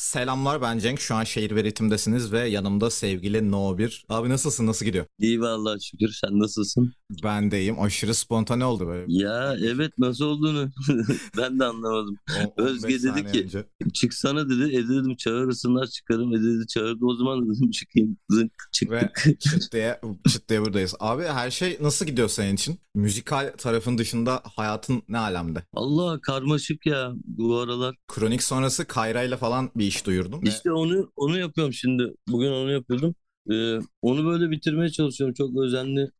Selamlar ben Cenk. Şu an şehir ve ritimdesiniz ve yanımda sevgili No 1. Abi nasılsın? Nasıl gidiyor? İyi vallahi şükür. Sen nasılsın? Ben de iyiyim. Aşırı spontane oldu böyle. Ya evet nasıl olduğunu ben de anlamadım. 15 Özge dedi ki- önce. Çıksana dedi. E dedim çağırırsınlar çıkarım. E dedi çağırdı o zaman dedim çıkayım. Zınk Ve çıktık. çıt diye, çıt diye buradayız. Abi her şey nasıl gidiyor senin için? Müzikal tarafın dışında hayatın ne alemde? Allah karmaşık ya bu aralar. Kronik sonrası Kayra ile falan bir iş duyurdum. Ve İşte onu onu yapıyorum şimdi. Bugün onu yapıyordum. Ee, onu böyle bitirmeye çalışıyorum. Çok özenli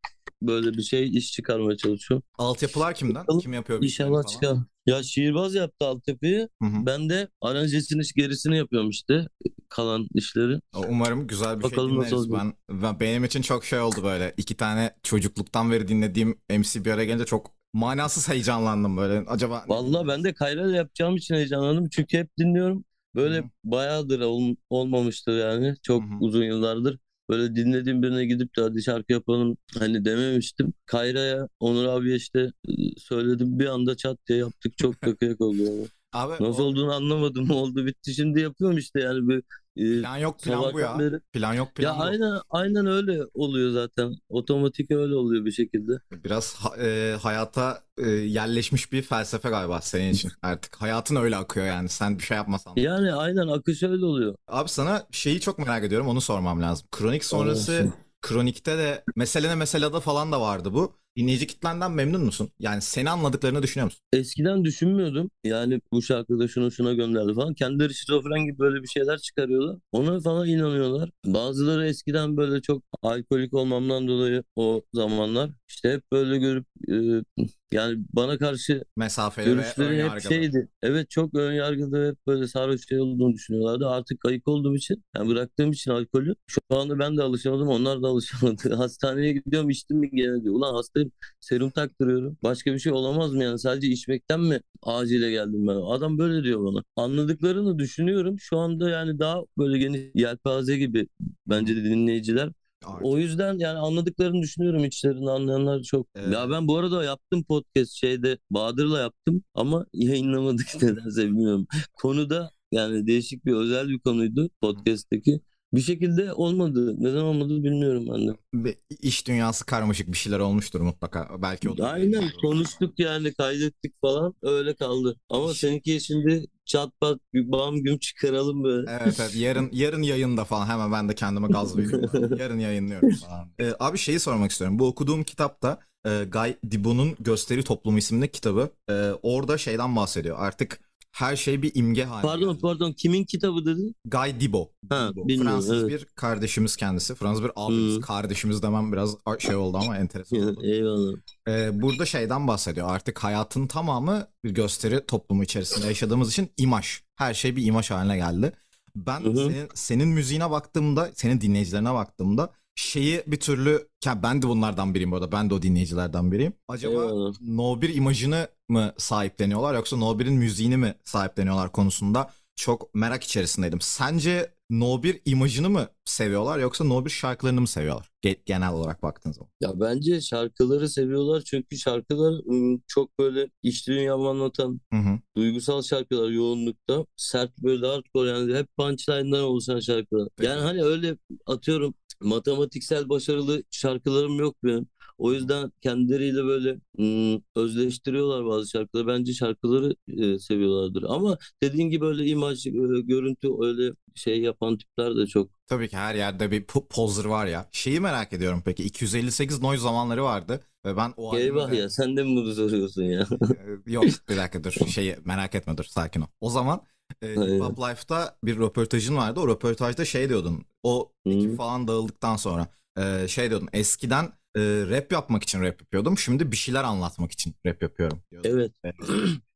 böyle bir şey iş çıkarmaya çalışıyorum. Altyapılar kimden? Bakalım. Kim yapıyor? İnşallah falan? çıkar. Ya şiirbaz yaptı altyapıyı. Hı hı. Ben de aranjesini gerisini yapıyorum işte. Kalan işleri. Umarım güzel bir Bakalım şey nasıl dinleriz. olacak. Ben, ben benim için çok şey oldu böyle. İki tane çocukluktan beri dinlediğim MC bir araya gelince çok manasız heyecanlandım böyle. Acaba Vallahi ben de Kayra'yla yapacağım için heyecanlandım. Çünkü hep dinliyorum. Böyle Hı hı. bayağıdır ol- olmamıştır yani. Çok Hı hı. uzun yıllardır. Böyle dinlediğim birine gidip de hadi şarkı yapalım hani dememiştim. Kayra'ya, Onur abiye işte söyledim. Bir anda çat diye yaptık. Çok da kıyak oldu yani. Abi Nasıl o- olduğunu anlamadım. Oldu bitti. Şimdi yapıyorum işte yani. Bir, e, plan yok plan bu ya. beri. Plan yok plan Ya bu. aynen aynen öyle oluyor zaten. Otomatik öyle oluyor bir şekilde. Biraz e, hayata e, yerleşmiş bir felsefe galiba senin için artık. Hayatın öyle akıyor yani sen bir şey yapmasan. Yani aynen akış öyle oluyor. Abi sana şeyi çok merak ediyorum onu sormam lazım. Kronik sonrası. Kronik'te de meselene meselada falan da vardı bu. Dinleyici kitlenden memnun musun? Yani seni anladıklarını düşünüyor musun? Eskiden düşünmüyordum. Yani bu şarkıda şunu şuna gönderdi falan. Kendileri şizofren gibi böyle bir şeyler çıkarıyorlar. Ona falan inanıyorlar. Bazıları eskiden böyle çok alkolik olmamdan dolayı o zamanlar işte hep böyle görüp e, yani bana karşı Mesafeli ve görüşleri hep şeydi. Evet çok ön yargılı hep böyle sarhoş şey olduğunu düşünüyorlardı. Artık kayık olduğum için yani bıraktığım için alkolü şu anda ben de alışamadım onlar da alışamadı. Hastaneye gidiyorum içtim mi gene diyor. Ulan hastayım serum taktırıyorum. Başka bir şey olamaz mı yani sadece içmekten mi acile geldim ben? Adam böyle diyor bana. Anladıklarını düşünüyorum. Şu anda yani daha böyle geniş yelpaze gibi bence de dinleyiciler. Artık. O yüzden yani anladıklarını düşünüyorum içlerini anlayanlar çok. Evet. Ya ben bu arada yaptım podcast şeyde Bahadır'la yaptım ama yayınlamadık nedense bilmiyorum. Konuda yani değişik bir özel bir konuydu podcast'teki. Bir şekilde olmadı. Neden olmadı bilmiyorum ben de. Bir iş dünyası karmaşık bir şeyler olmuştur mutlaka. Belki o da. Aynen konuştuk yani kaydettik falan öyle kaldı. Ama seninki şimdi çat pat bam güm çıkaralım böyle. Evet evet yarın yarın yayında falan hemen ben de kendime gaz veriyorum. yarın yayınlıyorum falan. Ee, abi şeyi sormak istiyorum. Bu okuduğum kitapta e, Guy Debon'un Gösteri Toplumu isimli kitabı. e, orada şeyden bahsediyor. Artık her şey bir imge haline Pardon geldi. pardon kimin kitabı dedin? Guy Debo. Ha, Debo. Fransız evet. bir kardeşimiz kendisi. Fransız bir abimiz. Hı. Kardeşimiz demem biraz şey oldu ama enteresan oldu. Eyvallah. Ee, burada şeyden bahsediyor. Artık hayatın tamamı bir gösteri toplumu içerisinde yaşadığımız için imaj. Her şey bir imaj haline geldi. Ben senin, senin müziğine baktığımda, senin dinleyicilerine baktığımda şeyi bir türlü ya ben de bunlardan biriyim bu arada. Ben de o dinleyicilerden biriyim. Acaba Eyvallah. No 1 imajını mı sahipleniyorlar yoksa No 1'in müziğini mi sahipleniyorlar konusunda çok merak içerisindeydim. Sence No 1 imajını mı seviyorlar yoksa No 1 şarkılarını mı seviyorlar? Ge- genel olarak baktığın zaman. Ya bence şarkıları seviyorlar çünkü şarkılar çok böyle iç dünyamı anlatan Hı hı. duygusal şarkılar yoğunlukta. Sert böyle hardcore yani hep punchline'dan oluşan şarkılar. Yani hani öyle atıyorum matematiksel başarılı şarkılarım yok benim. O yüzden kendileriyle böyle ım, özleştiriyorlar bazı şarkıları. Bence şarkıları e, seviyorlardır. Ama dediğin gibi öyle imaj, e, görüntü öyle şey yapan tipler de çok. Tabii ki her yerde bir po- poser var ya. Şeyi merak ediyorum peki. 258 noise zamanları vardı ve ben o Eyvah albümde- ya sen de mi bunu soruyorsun ya? Yok bir dakika dur. Şeyi merak etme dur sakin ol. O zaman e, Hip Aynen. Hop Life'da bir röportajın vardı. O röportajda şey diyordun. O ekip falan dağıldıktan sonra e, şey diyordun. Eskiden e, rap yapmak için rap yapıyordum. Şimdi bir şeyler anlatmak için rap yapıyorum. Evet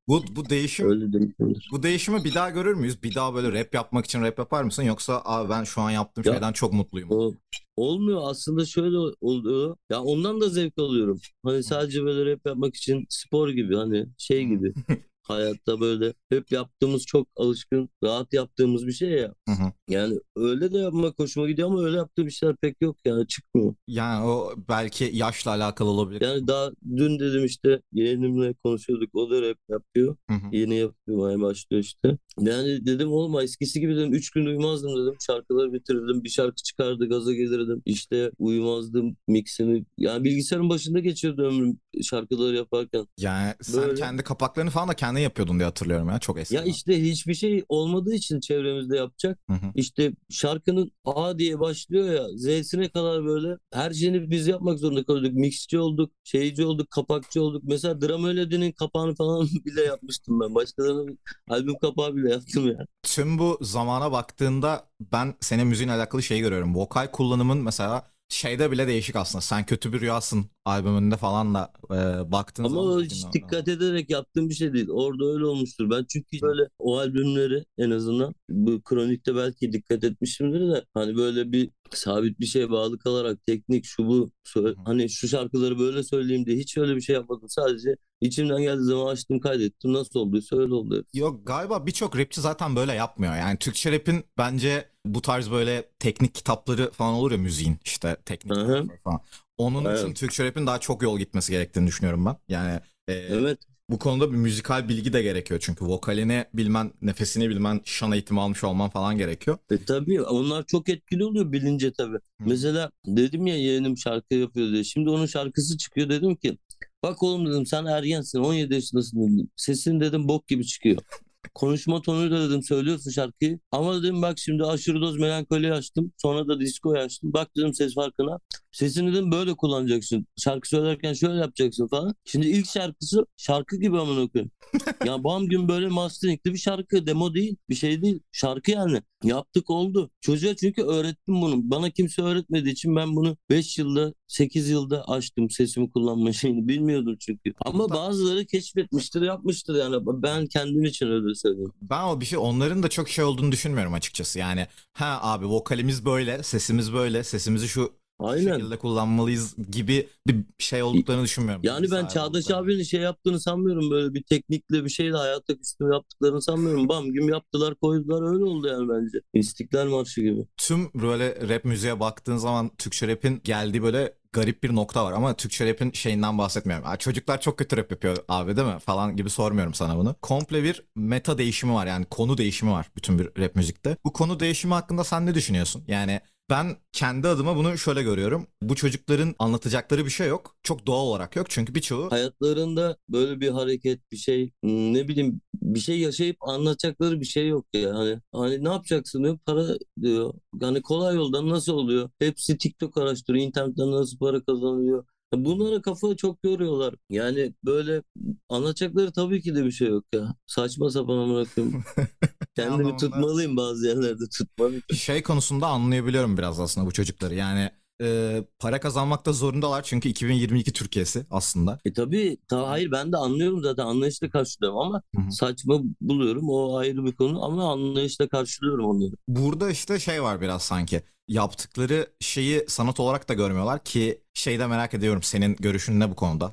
Bu bu değişim öyle demişimdir. bu değişimi bir daha görür müyüz? Bir daha böyle rap yapmak için rap yapar mısın? Yoksa abi ben şu an yaptığım Ya- şeyden çok mutluyum. O olmuyor aslında şöyle oluyor. Ya ondan da zevk alıyorum. Hani sadece böyle rap yapmak için spor gibi hani şey gibi. hayatta böyle hep yaptığımız çok alışkın, rahat yaptığımız bir şey ya. Hı hı. Yani öyle de yapmak hoşuma gidiyor ama öyle yaptığı bir şeyler pek yok yani çıkmıyor. Yani o belki yaşla alakalı olabilir. Yani daha dün dedim işte yeğenimle konuşuyorduk. O da rap yapıyor. Hı hı. Yeni yapmaya başlıyor işte. Yani dedim oğlum eskisi gibi dedim. Üç gün uyumazdım dedim. Şarkıları bitirdim. Bir şarkı çıkardı gaza gelirdim. İşte uyumazdım mixini. Yani bilgisayarın başında geçiyordu ömrüm şarkıları yaparken. Yani sen Böyle. kendi kapaklarını falan da kendin yapıyordun diye hatırlıyorum ya çok eski. Ya işte hiçbir şey olmadığı için çevremizde yapacak. Hı hı. İşte şarkının A diye başlıyor ya Z'sine kadar böyle her şeyini biz yapmak zorunda kalıyorduk. Mixçi olduk, şeyci olduk, kapakçı olduk. Mesela Dram Melody'nin kapağını falan bile yapmıştım ben. Başkalarının albüm kapağı bile yaptım ya. Tüm bu zamana baktığında ben senin müziğinle alakalı şeyi görüyorum. Vokal kullanımın mesela şeyde bile değişik aslında. Sen kötü bir rüyasın albümünde falan da e, baktığın Ama zaman. o hiç dikkat ederek yaptığım bir şey değil. Orada öyle olmuştur. Ben çünkü böyle o albümleri en azından bu kronikte belki dikkat etmişimdir de hani böyle bir sabit bir şeye bağlı kalarak teknik şu bu hani şu şarkıları böyle söyleyeyim diye hiç öyle bir şey yapmadım. Sadece içimden geldiği zaman açtım kaydettim. Nasıl olduysa öyle oldu. Yok galiba birçok rapçi zaten böyle yapmıyor. Yani Türkçe rap'in bence bu tarz böyle teknik kitapları falan olur ya müziğin işte teknik falan. Onun Evet. için Türkçe rap'in daha çok yol gitmesi gerektiğini düşünüyorum ben. Yani e, Evet. bu konuda bir müzikal bilgi de gerekiyor çünkü vokalini bilmen, nefesini bilmen, şan eğitimi almış olman falan gerekiyor. E tabii onlar çok etkili oluyor bilince tabii. Mesela dedim ya yeğenim şarkı yapıyor diye. Şimdi onun şarkısı çıkıyor dedim ki bak oğlum dedim sen ergensin 17 yaşındasın dedim. Sesin dedim bok gibi çıkıyor. Konuşma tonuyla dedim söylüyorsun şarkıyı. Ama dedim bak şimdi aşırı doz melankoli açtım. Sonra da disco açtım. Bak dedim ses farkına. Sesini dedim böyle kullanacaksın. Şarkı söylerken şöyle yapacaksın falan. Şimdi ilk şarkısı şarkı gibi amına koyayım. ya bam gün böyle masteringli bir şarkı. Demo değil. Bir şey değil. Şarkı yani. Yaptık oldu. Çocuğa çünkü öğrettim bunu. Bana kimse öğretmediği için ben bunu 5 yılda 8 yılda açtım sesimi kullanma şeyini. Bilmiyordum çünkü. Ama bazıları keşfetmiştir yapmıştır yani. Ben kendim için öyle söyleyeyim. Ben o bir şey onların da çok şey olduğunu düşünmüyorum açıkçası. Yani ha abi vokalimiz böyle, sesimiz böyle, sesimizi şu Aynen. şekilde kullanmalıyız gibi bir şey olduklarını düşünmüyorum. Yani ben Çağdaş abinin şey yaptığını sanmıyorum böyle bir teknikle bir şeyle hayatta üstüne yaptıklarını sanmıyorum. Bam güm yaptılar koydular öyle oldu yani bence. İstiklal Marşı gibi. Tüm böyle rap müziğe baktığın zaman Türkçe rap'in geldiği böyle garip bir nokta var ama Türkçe rap'in şeyinden bahsetmiyorum. "Aa, çocuklar çok kötü rap yapıyor abi değil mi falan gibi sormuyorum sana bunu. Komple bir meta değişimi var yani konu değişimi var bütün bir rap müzikte. Bu konu değişimi hakkında sen ne düşünüyorsun? Yani ben kendi adıma bunu şöyle görüyorum. Bu çocukların anlatacakları bir şey yok. Çok doğal olarak yok çünkü birçoğu Hayatlarında böyle bir hareket bir şey ne bileyim bir şey yaşayıp anlatacakları bir şey yok ya. Hani, hani ne yapacaksın diyor para diyor. Yani kolay yoldan nasıl oluyor? Hepsi TikTok araştırıyor. internetten nasıl para kazanılıyor. Bunlara kafa çok yoruyorlar. Yani böyle anlatacakları tabii ki de bir şey yok ya. Saçma sapan amına koyayım. Kendimi anlamda- tutmalıyım bazı yerlerde tutmalıyım. şey konusunda anlayabiliyorum biraz aslında bu çocukları. Yani e, para kazanmakta zorundalar çünkü 2022 Türkiye'si aslında. E tabii ta, hayır ben de anlıyorum zaten anlayışla karşılıyorum ama Hı hı. saçma buluyorum o ayrı bir konu ama anlayışla karşılıyorum onları. Burada işte şey var biraz sanki. Yaptıkları şeyi sanat olarak da görmüyorlar ki şeyde merak ediyorum senin görüşün ne bu konuda?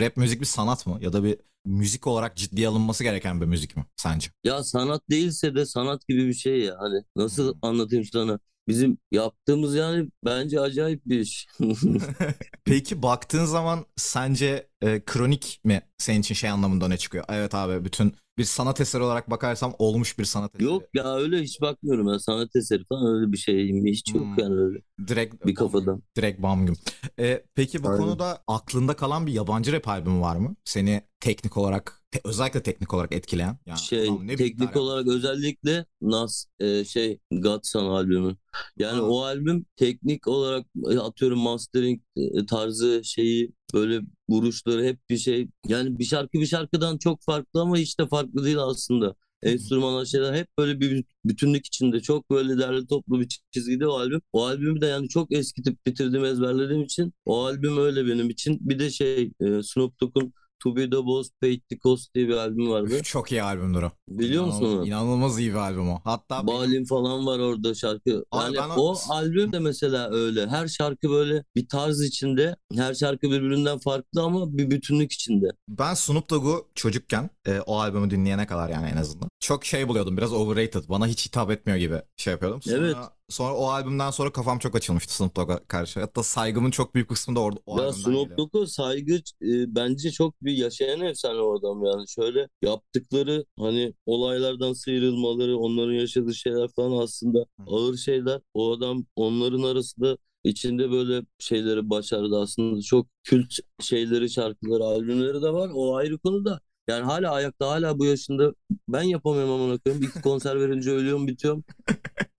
Rap müzik bir sanat mı ya da bir müzik olarak ciddiye alınması gereken bir müzik mi sence? Ya sanat değilse de sanat gibi bir şey ya hani nasıl Hmm. anlatayım sana? Bizim yaptığımız yani bence acayip bir iş. Peki baktığın zaman sence e, kronik mi senin için şey anlamında öne çıkıyor? Evet abi bütün bir sanat eseri olarak bakarsam olmuş bir sanat eseri. Yok ya öyle hiç bakmıyorum ben sanat eseri falan öyle bir şey hiç yok Hmm. yani öyle Direkt bir kafadan. Direkt bam güm. E, peki bu Aynen. konuda aklında kalan bir yabancı rap albümü var mı? Seni teknik olarak te- özellikle teknik olarak etkileyen. Yani, Şey ne teknik olarak özellikle Nas e, şey Godson albümü. Yani Aa. o albüm teknik olarak e, atıyorum mastering e, tarzı şeyi böyle vuruşları hep bir şey. Yani bir şarkı bir şarkıdan çok farklı ama hiç de farklı değil aslında. Enstrümanlar şeyler hep böyle bir bütünlük içinde çok böyle derli toplu bir çizgide o albüm. O albümü de yani çok eskitip bitirdim ezberlediğim için o albüm öyle benim için. Bir de şey e, Snoop Dogg'un To Be The Boss Paid The Cost diye bir albüm vardı. Çok iyi albümdür o. Biliyor musun İnanılmaz, onu? İnanılmaz iyi bir albüm o. Hatta Balin falan var orada şarkı. Abi Yani o- o albüm de mesela öyle. Her şarkı böyle bir tarz içinde. Her şarkı birbirinden farklı ama bir bütünlük içinde. ben Snoop Dogg'u çocukken e, o albümü dinleyene kadar yani en azından. Çok şey buluyordum biraz overrated. Bana hiç hitap etmiyor gibi şey yapıyordum. Sonra, Evet. Sonra o albümden sonra kafam çok açılmıştı Snoop Dogg'a karşı. Hatta saygımın çok büyük kısmı da orada o Ya albümden Snoop. Dogg'a saygı e, bence çok bir yaşayan efsane o adam yani. Şöyle yaptıkları hani olaylardan sıyrılmaları, onların yaşadığı şeyler falan aslında ağır şeyler. O adam onların arasında içinde böyle şeyleri başardı aslında. Çok kült şeyleri, şarkıları, albümleri de var. O ayrı konu da. Yani hala ayakta, hala bu yaşında ben yapamıyorum amına koyayım. İki konser verince ölüyorum, bitiyorum.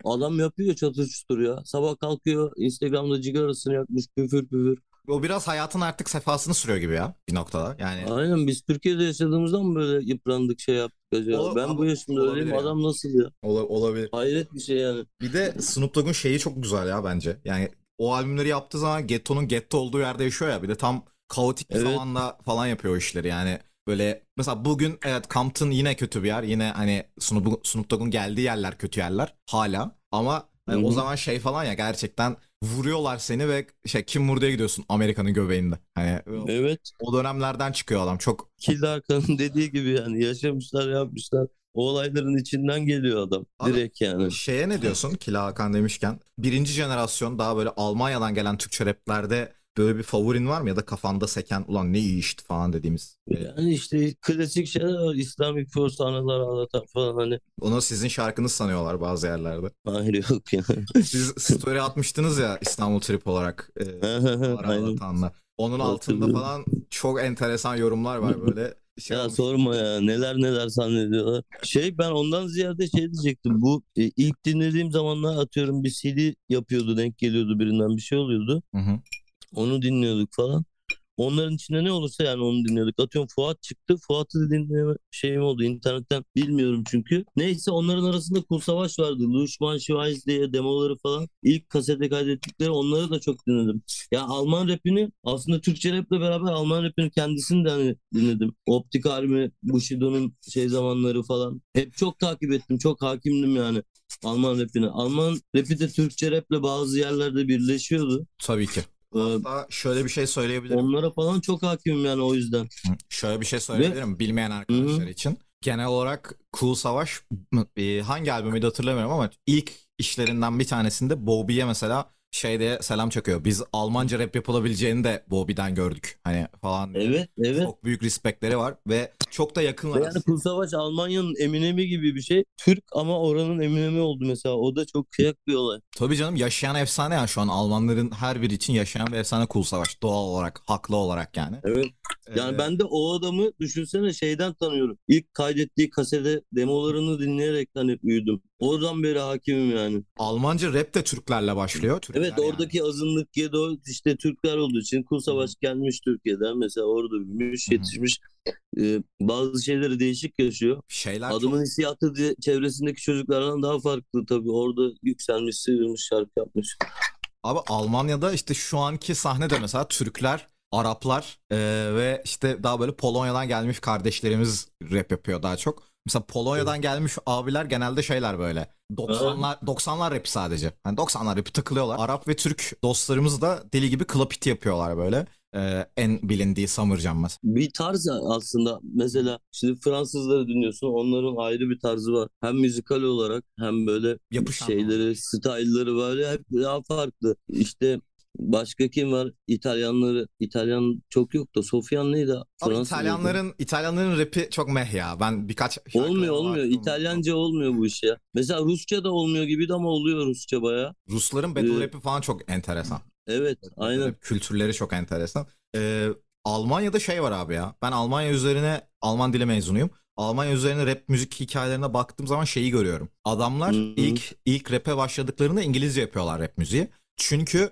Adam yapıyor çatır çutur ya. Sabah kalkıyor, Instagram'da cigarasını yakmış, püfür püfür. O biraz hayatın artık sefasını sürüyor gibi ya bir noktada. Yani Aynen biz Türkiye'de yaşadığımızdan mı böyle yıprandık şey yaptık acaba? Ola- ben bu yaşımda öyleyim adam nasıl ya? ola- olabilir. Hayret bir şey yani. Bir de Snoop Dogg'un şeyi çok güzel ya bence. Yani o albümleri yaptığı zaman Getto'nun Getto olduğu yerde yaşıyor ya. Bir de tam kaotik bir Evet. zamanda falan yapıyor o işleri. Yani böyle mesela bugün evet Compton yine kötü bir yer. Yine hani Snoop, Snoop Dogg'un geldiği yerler kötü yerler hala. Ama hani Hı o zaman şey falan ya gerçekten vuruyorlar seni ve şey kim vurduya gidiyorsun Amerika'nın göbeğinde. Hani Evet. o dönemlerden çıkıyor adam. Çok Kill Hakan'ın dediği gibi yani yaşamışlar yapmışlar. O olayların içinden geliyor adam. Abi, Direkt yani. Şeye ne diyorsun Kila Hakan demişken? Birinci jenerasyon daha böyle Almanya'dan gelen Türkçe raplerde böyle bir favorin var mı? Ya da kafanda seken ulan ne iyi işti falan dediğimiz. Ee, Yani işte klasik şeyler var. Islamic Force anılar ağlatan falan hani. Onu sizin şarkınız sanıyorlar bazı yerlerde. Hayır yok ya. Siz story atmıştınız ya İstanbul Trip olarak. E. Anlatan'la. Onun altında falan çok enteresan yorumlar var böyle. Şey Ya olmuş. sorma ya neler neler zannediyorlar. Şey ben ondan ziyade şey diyecektim. Bu e, ilk dinlediğim zamanlar atıyorum bir CD yapıyordu denk geliyordu birinden bir şey oluyordu. Hı hı. Onu dinliyorduk falan. Onların içinde ne olursa yani onu dinliyorduk. Atıyorum Fuat çıktı. Fuat'ı da dinleme şeyim oldu. internetten bilmiyorum çünkü. Neyse onların arasında Kul Savaş vardı. Luşman Schweiz diye demoları falan. İlk kasete kaydettikleri onları da çok dinledim. Ya Alman rapini aslında Türkçe raple beraber Alman rapini kendisini de hani dinledim. Optik Army, Bushido'nun şey zamanları falan. Hep çok takip ettim. Çok hakimdim yani Alman rapine. Alman rapi de Türkçe raple bazı yerlerde birleşiyordu. Tabii ki. Ee, Hatta şöyle bir şey söyleyebilirim. Onlara falan çok hakimim yani o yüzden. Şöyle bir şey söyleyebilirim bilmeyen arkadaşlar için. Genel olarak Cool Savaş e, hangi albümüydü hatırlamıyorum ama ilk işlerinden bir tanesinde Bobby'ye mesela şeyde selam çakıyor. Biz Almanca rap yapılabileceğini de Bobby'den gördük. Hani falan. Evet, evet. Çok büyük respektleri var ve çok da yakınlar. Ve yani Kul Savaş Almanya'nın Eminem'i gibi bir şey. Türk ama oranın Eminem'i oldu mesela. O da çok kıyak bir olay. Tabii canım yaşayan efsane ya şu an Almanların her biri için yaşayan bir efsane Cool Savaş. Doğal olarak, haklı olarak yani. Evet. Yani Ee, ben de o adamı düşünsene şeyden tanıyorum. İlk kaydettiği kasede demolarını dinleyerek hani büyüdüm. Oradan beri hakimim yani. Almanca rap de Türklerle başlıyor. Türkler Evet yani. oradaki azınlık Gedo işte Türkler olduğu için Kul Savaş gelmiş Türkiye'den mesela orada büyümüş yetişmiş. Ee, bazı şeyleri değişik yaşıyor. şeyler Adamın çok hissiyatı diye- çevresindeki çocuklardan daha farklı tabii. Orada yükselmiş, sıyrılmış, şarkı yapmış. Abi Almanya'da işte şu anki sahnede mesela Türkler, Araplar e, ve işte daha böyle Polonya'dan gelmiş kardeşlerimiz rap yapıyor daha çok. Mesela Polonya'dan gelmiş abiler genelde şeyler böyle 90'lar 90'lar rapi sadece. Hani 90'lar rapi takılıyorlar. Arap ve Türk dostlarımız da deli gibi club hit yapıyorlar böyle. E, en bilindiği Summer mesela. Bir tarz aslında mesela şimdi Fransızları dinliyorsun onların ayrı bir tarzı var. Hem müzikal olarak hem böyle Yapışan şeyleri, style'ları böyle hep daha farklı. İşte başka kim var? İtalyanları, İtalyan çok yok da Sofyan neydi? Abi Fransız İtalyanların İtalyanların rapi çok meh ya. Ben birkaç Olmuyor olmuyor. baktım. İtalyanca olmuyor bu iş ya. Mesela Rusça da olmuyor gibiydi ama oluyor Rusça baya. Rusların battle Ee, rapi falan çok enteresan. Evet aynen. Kültürleri çok enteresan. Ee, Almanya'da şey var abi ya. Ben Almanya üzerine Alman dili mezunuyum. Almanya üzerine rap müzik hikayelerine baktığım zaman şeyi görüyorum. Adamlar Hı hı. ilk ilk rap'e başladıklarında İngilizce yapıyorlar rap müziği. Çünkü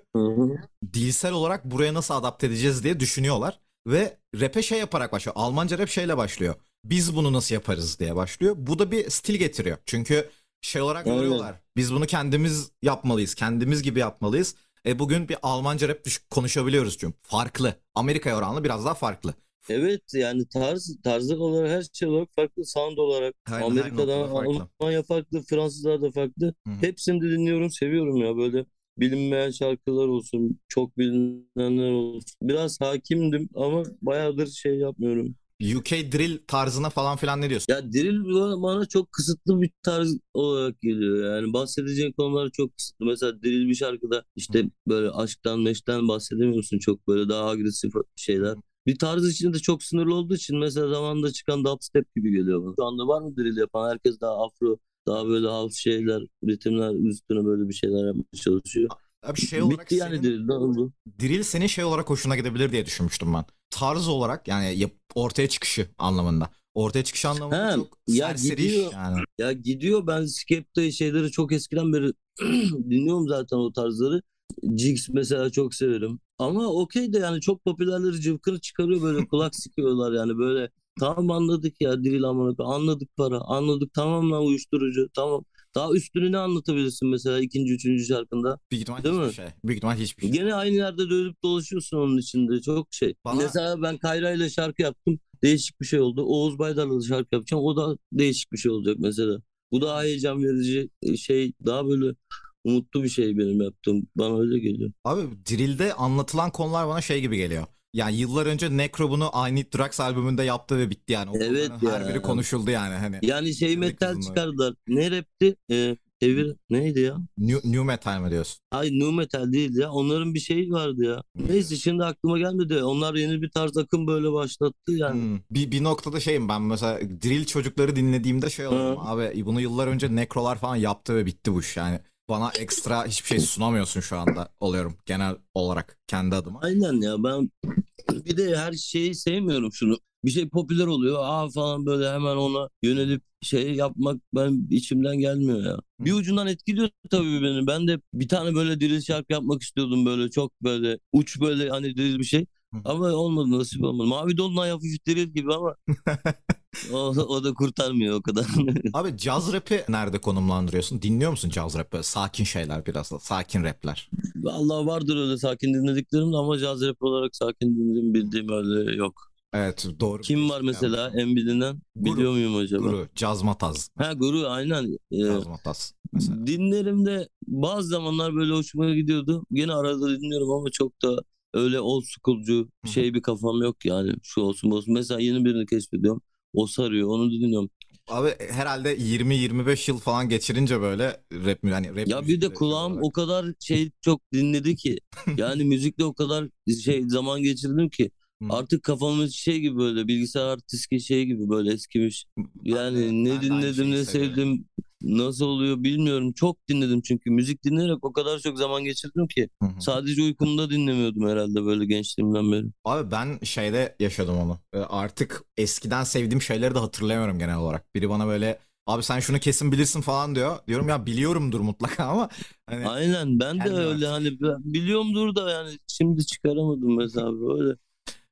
dilsel olarak buraya nasıl adapte edeceğiz diye düşünüyorlar. Ve rap'e şey yaparak başlıyor. Almanca rap şeyle başlıyor. Biz bunu nasıl yaparız diye başlıyor. Bu da bir stil getiriyor. Çünkü şey olarak Aynen. görüyorlar. Biz bunu kendimiz yapmalıyız. Kendimiz gibi yapmalıyız. E bugün bir Almanca rap konuşabiliyoruz çünkü. Farklı. Amerika'ya oranla biraz daha farklı. Evet yani tarz tarzlar olarak her şey olarak farklı sound olarak Aynen, Amerika'dan noktada farklı. Almanya farklı Fransızlar da farklı Hı hı. hepsini de dinliyorum seviyorum ya böyle bilinmeyen şarkılar olsun çok bilinenler olsun biraz hakimdim ama bayağıdır şey yapmıyorum UK drill tarzına falan filan ne diyorsun? ya drill bana çok kısıtlı bir tarz olarak geliyor yani bahsedeceğin konular çok kısıtlı mesela drill bir şarkıda işte böyle aşktan meşkten bahsedemiyorsun çok böyle daha agresif şeyler bir tarz içinde çok sınırlı olduğu için mesela zamanında çıkan dubstep gibi geliyor bana. Şu anda var mı drill yapan? Herkes daha afro, daha böyle house şeyler, ritimler üstüne böyle bir şeyler yapmaya çalışıyor. Abi şey olarak Bitti yani senin drill. Ne oldu? drill senin şey olarak hoşuna gidebilir diye düşünmüştüm ben. Tarz olarak yani yap- ortaya çıkışı anlamında. Ortaya çıkış anlamında He, çok ya serseri iş gidiyor. yani. Ya gidiyor ben Skepta şeyleri çok eskiden beri dinliyorum zaten o tarzları. Jigs mesela çok severim. Ama okey de yani çok popülerleri cıvkını çıkarıyor böyle kulak sıkıyorlar yani böyle tamam anladık ya drill amına anladık para anladık tamam lan uyuşturucu tamam. Daha üstünü ne anlatabilirsin mesela ikinci üçüncü şarkında? Büyük ihtimal Değil hiçbir mi? şey. Büyük ihtimal hiçbir şey. Gene aynı yerde dönüp dolaşıyorsun onun içinde çok şey. Bana- Mesela ben Kayra ile şarkı yaptım. Değişik bir şey oldu. Oğuz Baydar'la da şarkı yapacağım. O da değişik bir şey olacak mesela. Bu daha heyecan verici şey daha böyle umutlu bir şey benim yaptığım. Bana öyle geliyor. Abi drill'de anlatılan konular bana şey gibi geliyor. Yani yıllar önce Necro bunu I Need Drugs albümünde yaptı ve bitti yani. O Evet konuların her ya. biri konuşuldu yani hani. Yani şey metal çıkardılar. Ne rapti? Ee, Evir neydi ya? New, new metal mi diyorsun? Ay nu metal değildi ya. Onların bir şeyi vardı ya. Neyse şimdi aklıma gelmedi. Onlar yeni bir tarz akım böyle başlattı yani. Hmm. Bir, bir noktada şeyim ben mesela drill çocukları dinlediğimde şey oluyorum. Abi bunu yıllar önce Necro'lar falan yaptı ve bitti bu iş yani. Bana ekstra hiçbir şey sunamıyorsun şu anda oluyorum genel olarak kendi adıma. Aynen ya ben bir de her şeyi sevmiyorum şunu. Bir şey popüler oluyor aa falan böyle hemen ona yönelip şey yapmak ben içimden gelmiyor ya. Bir ucundan etkiliyor tabii beni. Ben de bir tane böyle drill şarkı yapmak istiyordum böyle çok böyle uç böyle hani drill bir şey. Ama olmadı nasip olmadı. Mavi Dolunay hafif drill gibi ama o, o da kurtarmıyor o kadar. Abi caz rap'i nerede konumlandırıyorsun? Dinliyor musun caz rap? Böyle sakin şeyler biraz da. Sakin rapler. Vallahi vardır öyle sakin dinlediklerim de ama caz rap olarak sakin dinlediğim bildiğim öyle yok. Evet doğru. Kim var mesela en bilinen? Guru. Biliyor muyum acaba? Guru, Caz Mataz. Ha Guru aynen. Ee, Caz Mataz mesela. dinlerimde bazı zamanlar böyle hoşuma gidiyordu. Yine arada dinliyorum ama çok da öyle old school'cu şey bir kafam yok yani. Şu olsun bu olsun. Mesela yeni birini keşfediyorum. O sarıyor. Onu dinliyorum. Abi herhalde 20-25 yıl falan geçirince böyle rap mü hani rap Ya bir de kulağım olarak. o kadar şey çok dinledi ki. Yani müzikle o kadar şey zaman geçirdim ki. Hı. Artık kafamın içi şey gibi böyle bilgisayar artistki şey gibi böyle eskimiş. Yani de- ne ben dinledim ne seviyorum. Nasıl oluyor bilmiyorum. Çok dinledim çünkü müzik dinleyerek o kadar çok zaman geçirdim ki. Hı hı. Sadece uykumda dinlemiyordum herhalde böyle gençliğimden beri. Abi ben şeyde yaşadım onu. Ee, Artık eskiden sevdiğim şeyleri de hatırlayamıyorum genel olarak. Biri bana böyle abi sen şunu kesin bilirsin falan diyor. Diyorum ya biliyorumdur mutlaka ama hani Aynen ben de öyle artık. hani biliyorumdur da yani şimdi çıkaramadım mesela böyle.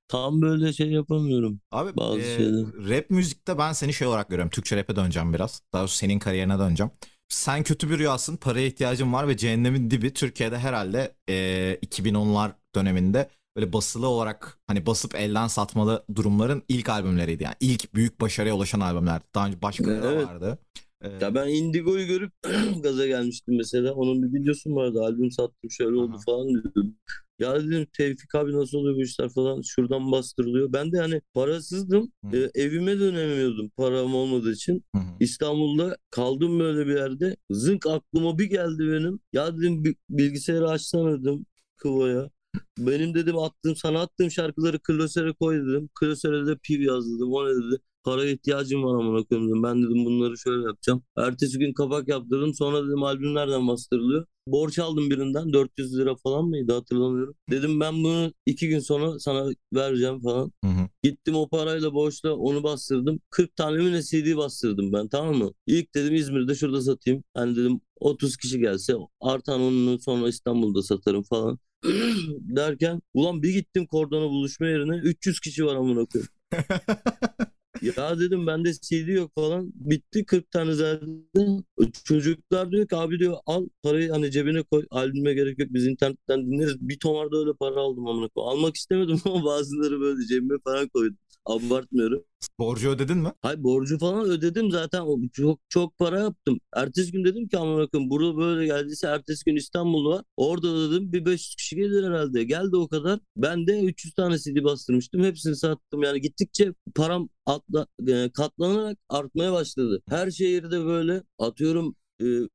Tam böyle şey yapamıyorum. Abi Bazı e, şeyler. rap müzikte ben seni şey olarak görüyorum. Türkçe rap'e döneceğim biraz. Daha doğrusu senin kariyerine döneceğim. Sen kötü bir rüyasın, paraya ihtiyacın var ve cehennemin dibi Türkiye'de herhalde e, 2010'lar döneminde böyle basılı olarak hani basıp elden satmalı durumların ilk albümleriydi. Yani ilk büyük başarıya ulaşan albümlerdi. Daha önce da Evet. vardı. E, Ya ben Indigo'yu görüp gaza gelmiştim mesela. Onun bir videosu vardı. Albüm sattım şöyle oldu Aha. falan diyordum. Ya dedim Tevfik abi nasıl oluyor bu işler falan. Şuradan bastırılıyor. Ben de hani parasızdım. Hı. Ee, evime dönemiyordum param olmadığı için. hı. İstanbul'da kaldım böyle bir yerde. Zınk aklıma bir geldi benim. Ya dedim "bi- bilgisayarı açsana dedim Kıva'ya. Benim dedim attığım sana attığım şarkıları klasöre koy dedim. Klasöre de piv yaz dedim. O ne dedi? Paraya ihtiyacım var amına koyayım. Ben dedim bunları şöyle yapacağım. Ertesi gün kapak yaptırdım. Sonra dedim albüm nereden bastırılıyor? Borç aldım birinden 400 lira falan mıydı hatırlamıyorum. Dedim ben bunu iki gün sonra sana vereceğim falan. Hı hı. Gittim o parayla borçla onu bastırdım. 40 tane mi ne CD bastırdım ben tamam mı? İlk dedim İzmir'de şurada satayım. Hani dedim 30 kişi gelse artan onu sonra İstanbul'da satarım falan. Derken ulan bir gittim kordona buluşma yerine 300 kişi var amına koyayım. Ya dedim bende CD yok falan. Bitti 40 tane zaten. Çocuklar diyor ki abi diyor al parayı hani cebine koy. Albüme gerek yok biz internetten dinleriz. Bir tomarda öyle para aldım amına. Almak istemedim ama bazıları böyle cebime falan koydum. Abartmıyorum. Borcu ödedin mi? Hay borcu falan ödedim zaten. Çok çok para yaptım. Ertesi gün dedim ki aman bakın burada böyle geldiyse ertesi gün İstanbul var. Orada dedim bir 500 kişi gelir herhalde. Geldi o kadar. Ben de 300 tane CD bastırmıştım. Hepsini sattım. Yani gittikçe param atla, e, katlanarak artmaya başladı. Her şehirde böyle atıyorum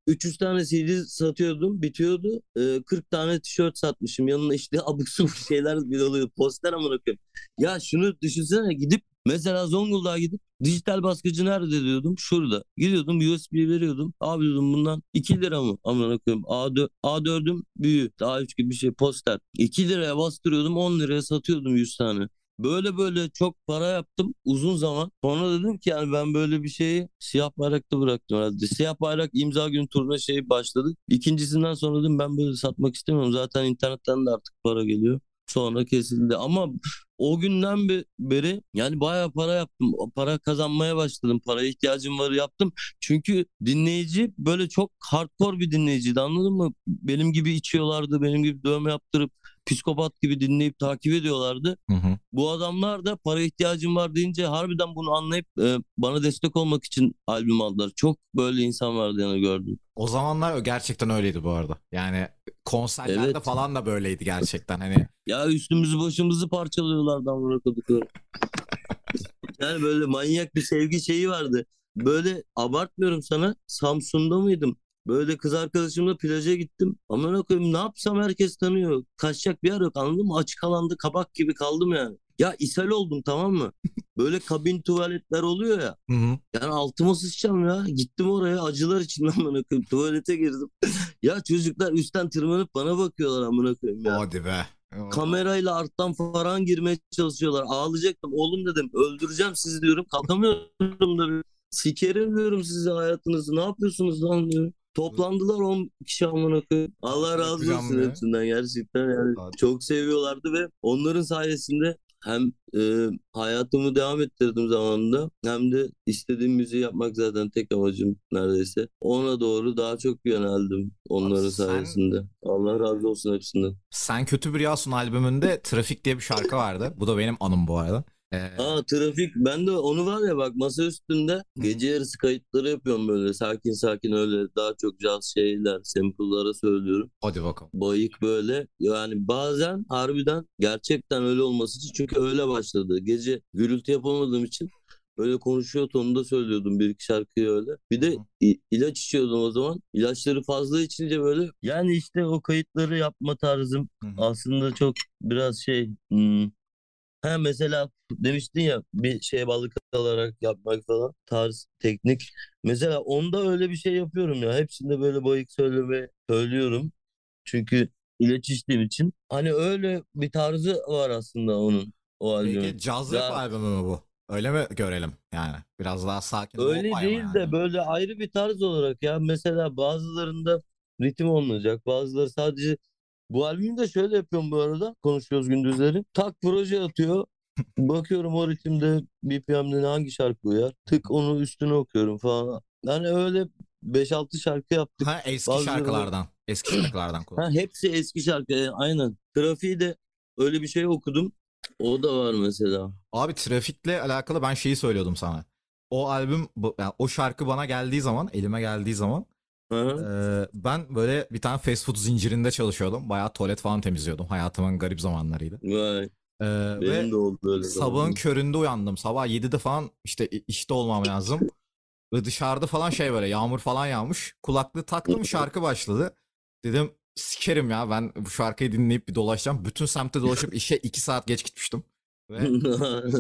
300 tane CD satıyordum, bitiyordu. E, 40 tane tişört satmışım. Yanına işte abuk subuk şeyler bir oluyor. Poster amına koyayım. Ya şunu düşünsene gidip mesela Zonguldak'a gidip dijital baskıcı nerede diyordum. Şurada. Gidiyordum USB veriyordum. Abi diyordum bundan 2 lira mı? Amına koyayım. A4, A4'üm büyüğü. Daha 3 gibi bir şey poster. 2 liraya bastırıyordum 10 liraya satıyordum 100 tane. Böyle böyle çok para yaptım uzun zaman. Sonra dedim ki yani ben böyle bir şeyi siyah bayrakta bıraktım herhalde. Siyah bayrak imza günü turuna şey başladık. İkincisinden sonra dedim ben böyle satmak istemiyorum. Zaten internetten de artık para geliyor. Sonra kesildi ama o günden be- beri yani bayağı para yaptım. Para kazanmaya başladım. Paraya ihtiyacım var yaptım. Çünkü dinleyici böyle çok hardcore bir dinleyiciydi anladın mı? Benim gibi içiyorlardı. Benim gibi dövme yaptırıp psikopat gibi dinleyip takip ediyorlardı. Hı hı. Bu adamlar da para ihtiyacım var deyince harbiden bunu anlayıp e, bana destek olmak için albüm aldılar. Çok böyle insan vardı yani gördüm. O zamanlar gerçekten öyleydi bu arada. Yani konserlerde Evet. falan da böyleydi gerçekten. Hani Ya üstümüzü başımızı parçalıyorlardı amına kodukları. Yani böyle manyak bir sevgi şeyi vardı. Böyle abartmıyorum sana. Samsun'da mıydım? Böyle kız arkadaşımla plaja gittim. Amına koyayım ne yapsam herkes tanıyor. Kaçacak bir yer yok anladın mı? Açık alanda kabak gibi kaldım yani. Ya ishal oldum tamam mı? Böyle kabin tuvaletler oluyor ya. hı hı. Yani altıma sıçacağım ya. Gittim oraya acılar içinden amına koyayım. Tuvalete girdim. ya çocuklar üstten tırmanıp bana bakıyorlar amına koyayım ya. Hadi be. Kamerayla arttan falan girmeye çalışıyorlar. Ağlayacaktım. Oğlum dedim öldüreceğim sizi diyorum. Kalkamıyorum da. Sikerim diyorum size hayatınızı. Ne yapıyorsunuz lan diyorum. Toplandılar 10 kişi amına koyayım. Allah razı olsun hepsinden gerçekten yani çok seviyorlardı ve onların sayesinde hem e, hayatımı devam ettirdim zamanında hem de istediğim müziği yapmak zaten tek amacım neredeyse. Ona doğru daha çok yöneldim onların Abi sen- sayesinde. Allah razı olsun hepsinden. Sen Kötü Bir Rüyasın albümünde Trafik diye bir şarkı vardı. Bu da benim anım bu arada. Ee, Aa trafik ben de onu var ya bak masa üstünde gece yarısı kayıtları yapıyorum böyle sakin sakin öyle daha çok caz şeyler sample'lara söylüyorum. hadi bakalım. Bayık böyle yani bazen harbiden gerçekten öyle olması için çünkü öyle başladı. Gece gürültü yapamadığım için böyle konuşuyor tonunda söylüyordum bir iki şarkıyı öyle. Bir de ilaç içiyordum o zaman. İlaçları fazla içince böyle yani işte o kayıtları yapma tarzım aslında çok biraz şey hmm, Ha mesela demiştin ya bir şeye balık alarak yapmak falan tarz teknik. Mesela onda öyle bir şey yapıyorum ya. Hepsinde böyle bayık söyleme söylüyorum. Çünkü ilaç içtiğim için. Hani öyle bir tarzı var aslında onun o albümün. Peki caz rap albümü mü bu? Öyle mi görelim yani? Biraz daha sakin. Öyle değil de yani. böyle ayrı bir tarz olarak ya mesela bazılarında ritim olmayacak bazıları sadece bu albümü de şöyle yapıyorum bu arada. Konuşuyoruz gündüzleri. Tak proje atıyor. Bakıyorum o ritimde BPM'de hangi şarkı uyar? Tık onu üstüne okuyorum falan. Yani öyle 5-6 şarkı yaptık. Ha eski Bazıları- şarkılardan. Eski şarkılardan ha, hepsi eski şarkı. E, aynen. Trafiği de öyle bir şey okudum. O da var mesela. Abi trafikle alakalı ben şeyi söylüyordum sana. O albüm, yani o şarkı bana geldiği zaman, elime geldiği zaman Ben böyle bir tane fast food zincirinde çalışıyordum. Bayağı tuvalet falan temizliyordum. Hayatımın garip zamanlarıydı. Vay, ve benim de oldu öyle sabahın zaman. köründe uyandım. Sabah 7'de falan işte işte olmam lazım. Ve dışarıda falan şey böyle yağmur falan yağmış. Kulaklığı taktım şarkı başladı. Dedim sikerim ya ben bu şarkıyı dinleyip bir dolaşacağım. Bütün semtte dolaşıp işe 2 saat geç gitmiştim. Ve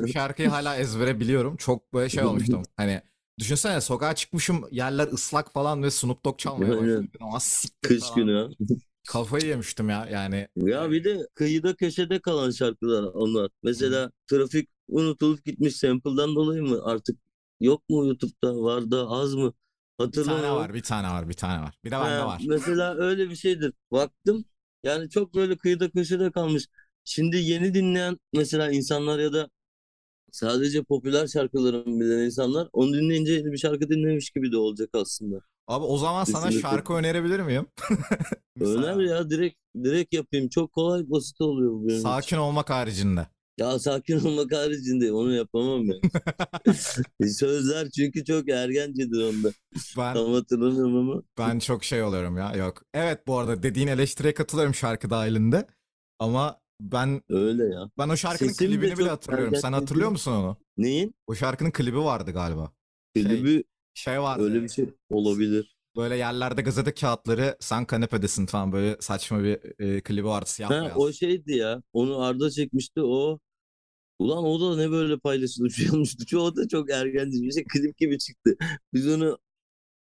şarkıyı hala ezbere biliyorum. Çok böyle şey olmuştum. Hani düşünsene sokağa çıkmışım yerler ıslak falan ve Snoop Dogg çalmaya başladı. Ama Kış falan. günü ha. Kafayı yemiştim ya yani. Ya bir de kıyıda köşede kalan şarkılar onlar. Mesela trafik unutulup gitmiş sample'dan dolayı mı artık yok mu YouTube'da var da az mı? Bir tane Hatırlamıyorum. var, bir tane var, bir tane var. Bir de bende var. Mesela öyle bir şeydir. Baktım yani çok böyle kıyıda köşede kalmış. Şimdi yeni dinleyen mesela insanlar ya da sadece popüler şarkılarını bilen insanlar onu dinleyince yeni bir şarkı dinlemiş gibi de olacak aslında. Abi o zaman sana Kesinlikle. şarkı önerebilir miyim? Öner ya direkt direkt yapayım. Çok kolay basit oluyor bu benim için. Sakin olmak haricinde. Ya sakin olmak haricinde onu yapamam ben. Sözler çünkü çok ergencedir onda. Ben Tam hatırlamıyorum ama. ben çok şey oluyorum ya. Yok. Evet bu arada dediğin eleştiriye katılıyorum şarkı dahilinde. Ama ben Öyle ya. ben o şarkının Sesim klibini bile hatırlıyorum. Sen hatırlıyor musun onu? Neyin? O şarkının klibi vardı galiba. Şey, Klibi şey vardı. öyle bir şey olabilir. Böyle yerlerde gazete kağıtları sen kanepedesin falan böyle saçma bir e, klibi vardı siyah Ha, beyaz. o şeydi ya. Onu Arda çekmişti. O Ulan o da ne böyle paylaşılmış şey olmuştu. O da çok ergenci bir şey. Klip gibi çıktı. Biz onu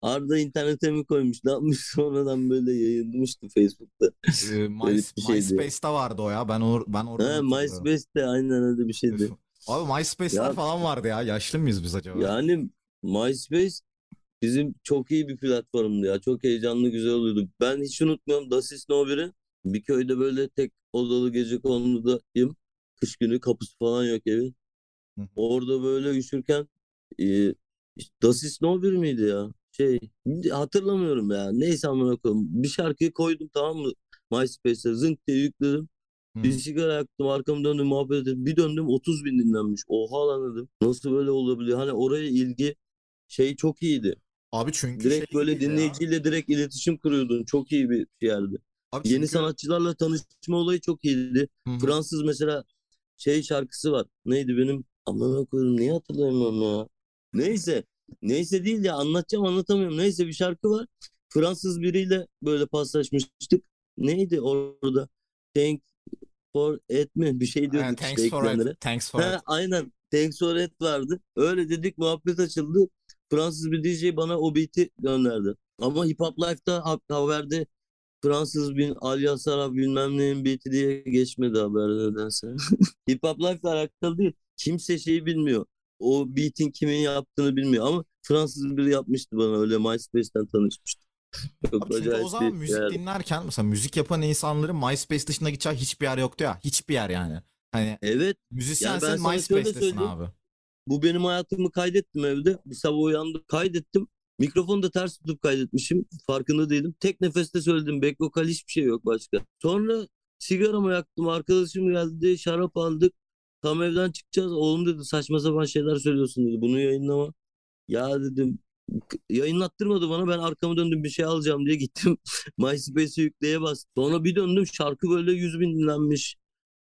Arda internete mi koymuş? Ne yapmış sonradan böyle yayınlamıştı Facebook'ta. Ee, My. MySpace'te vardı o ya. Ben or ben orada Ha, MySpace'te aynen öyle bir şeydi. Abi MySpace'ler Ya- falan vardı ya. Yaşlı mıyız biz acaba? Yani MySpace bizim çok iyi bir platformdu ya. Çok heyecanlı güzel oluyordu. Ben hiç unutmuyorum Dasis No 1'i. Bir köyde böyle tek odalı gece konudayım. Kış günü kapısı falan yok evin. Orada böyle üşürken e, Dasis No 1 miydi ya? Şey hatırlamıyorum ya. Neyse amına koyayım. Bir şarkıyı koydum tamam mı? MySpace'e zınk diye yükledim. Hı. Bir sigara yaktım arkamı döndüm muhabbet ettim. Bir döndüm 30 bin dinlenmiş. Oha lan dedim. Nasıl böyle olabiliyor? Hani oraya ilgi şey çok iyiydi. Abi çünkü Direkt şey böyle gibiydi ya. dinleyiciyle direkt iletişim kuruyordun. Çok iyi bir yerdi. Abi Yeni çünkü- sanatçılarla tanışma olayı çok iyiydi. Hı hı. Fransız mesela şey şarkısı var. Neydi benim? Amına koyayım niye hatırlayamıyorum ya. Neyse. Neyse değil ya anlatacağım anlatamıyorum. Neyse bir şarkı var. Fransız biriyle böyle paslaşmıştık. Neydi orada? Thank for et mi? Bir şey diyorduk işte thanks for ekranlara. it. Thanks for Ha, it. aynen. Thanks for it vardı. Öyle dedik muhabbet açıldı. Fransız bir DJ bana o beat'i gönderdi. Ama Hip Hop Life'da ha- haberde Fransız bin Alyasara bilmem neyin beat'i diye geçmedi haber nedense. Hip Hop Life'la alakalı değil. Kimse şeyi bilmiyor. O beat'in kimin yaptığını bilmiyor ama Fransız biri yapmıştı bana öyle MySpace'ten tanışmıştım. Çok Abi o zaman müzik yer. dinlerken mesela müzik yapan insanların MySpace dışında gideceği hiçbir yer yoktu ya. Hiçbir yer yani. Hani Evet şöyle MySpace'tesin söyleyeyim. abi. Bu benim hayatımı kaydettim evde. Bir sabah uyandım kaydettim. Mikrofonu da ters tutup kaydetmişim. Farkında değilim. Tek nefeste söyledim. Back vokal hiçbir şey yok başka. Sonra sigaramı yaktım. Arkadaşım geldi. Şarap aldık. Tam evden çıkacağız. Oğlum dedi saçma sapan şeyler söylüyorsun dedi. Bunu yayınlama. Ya dedim "k- yayınlattırmadı bana. Ben arkamı döndüm bir şey alacağım diye gittim. MySpace'e yükleye bastım. Sonra bir döndüm şarkı böyle 100 bin dinlenmiş.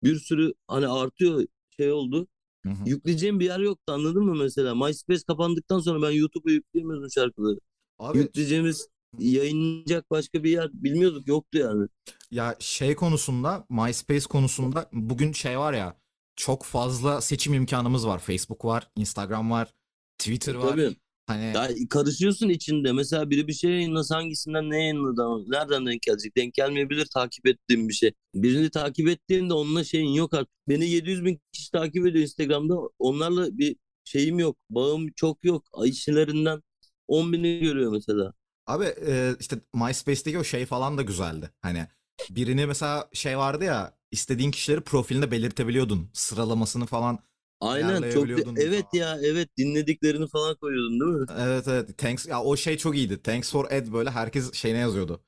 Bir sürü hani artıyor şey oldu. Hı hı. Yükleyeceğim bir yer yoktu anladın mı mesela? MySpace kapandıktan sonra ben YouTube'a yükleyemiyordum şarkıları. Abi Yükleyeceğimiz yayınlanacak başka bir yer bilmiyorduk yoktu yani. ya şey konusunda MySpace konusunda bugün şey var ya çok fazla seçim imkanımız var. Facebook var, Instagram var, Twitter var. Tabii. Hani Ya karışıyorsun içinde. Mesela biri bir şey yayınlasa hangisinden ne yayınladı nereden denk gelecek? Denk gelmeyebilir takip ettiğim bir şey. Birini takip ettiğinde onunla şeyin yok artık. Beni 700 bin kişi takip ediyor Instagram'da. Onlarla bir şeyim yok. Bağım çok yok. İşlerinden 10 bini görüyor mesela. Abi e, işte MySpace'teki o şey falan da güzeldi. Hani birini mesela şey vardı ya istediğin kişileri profilinde belirtebiliyordun. Sıralamasını falan. Aynen çok evet falan. ya evet dinlediklerini falan koyuyordun değil mi? Evet evet. Thanks ya o şey çok iyiydi. Thanks for Ed böyle herkes şeyine yazıyordu.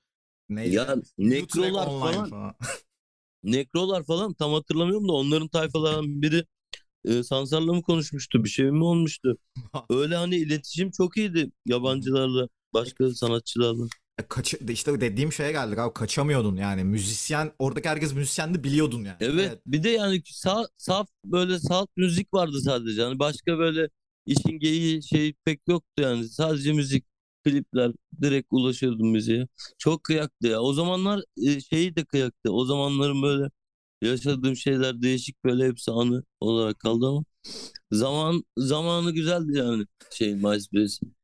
Neydi? Ya nekrolar falan falan. nekrolar falan tam hatırlamıyorum da onların tayfalarından biri e, Sansar'la mı konuşmuştu bir şey mi olmuştu? Öyle hani iletişim çok iyiydi yabancılarla başka sanatçılarla. E, Kaç, işte dediğim şeye geldik abi kaçamıyordun yani müzisyen oradaki herkes müzisyendi biliyordun yani. Evet bir de yani sa- saf böyle salt müzik vardı sadece hani başka böyle işin geyiği şey pek yoktu yani sadece müzik klipler direkt ulaşıyordum müziğe. Çok kıyaktı ya. O zamanlar e, şeyi de kıyaktı. O zamanların böyle yaşadığım şeyler değişik böyle hepsi anı olarak kaldı ama zaman zamanı güzeldi yani şey MySpace'in.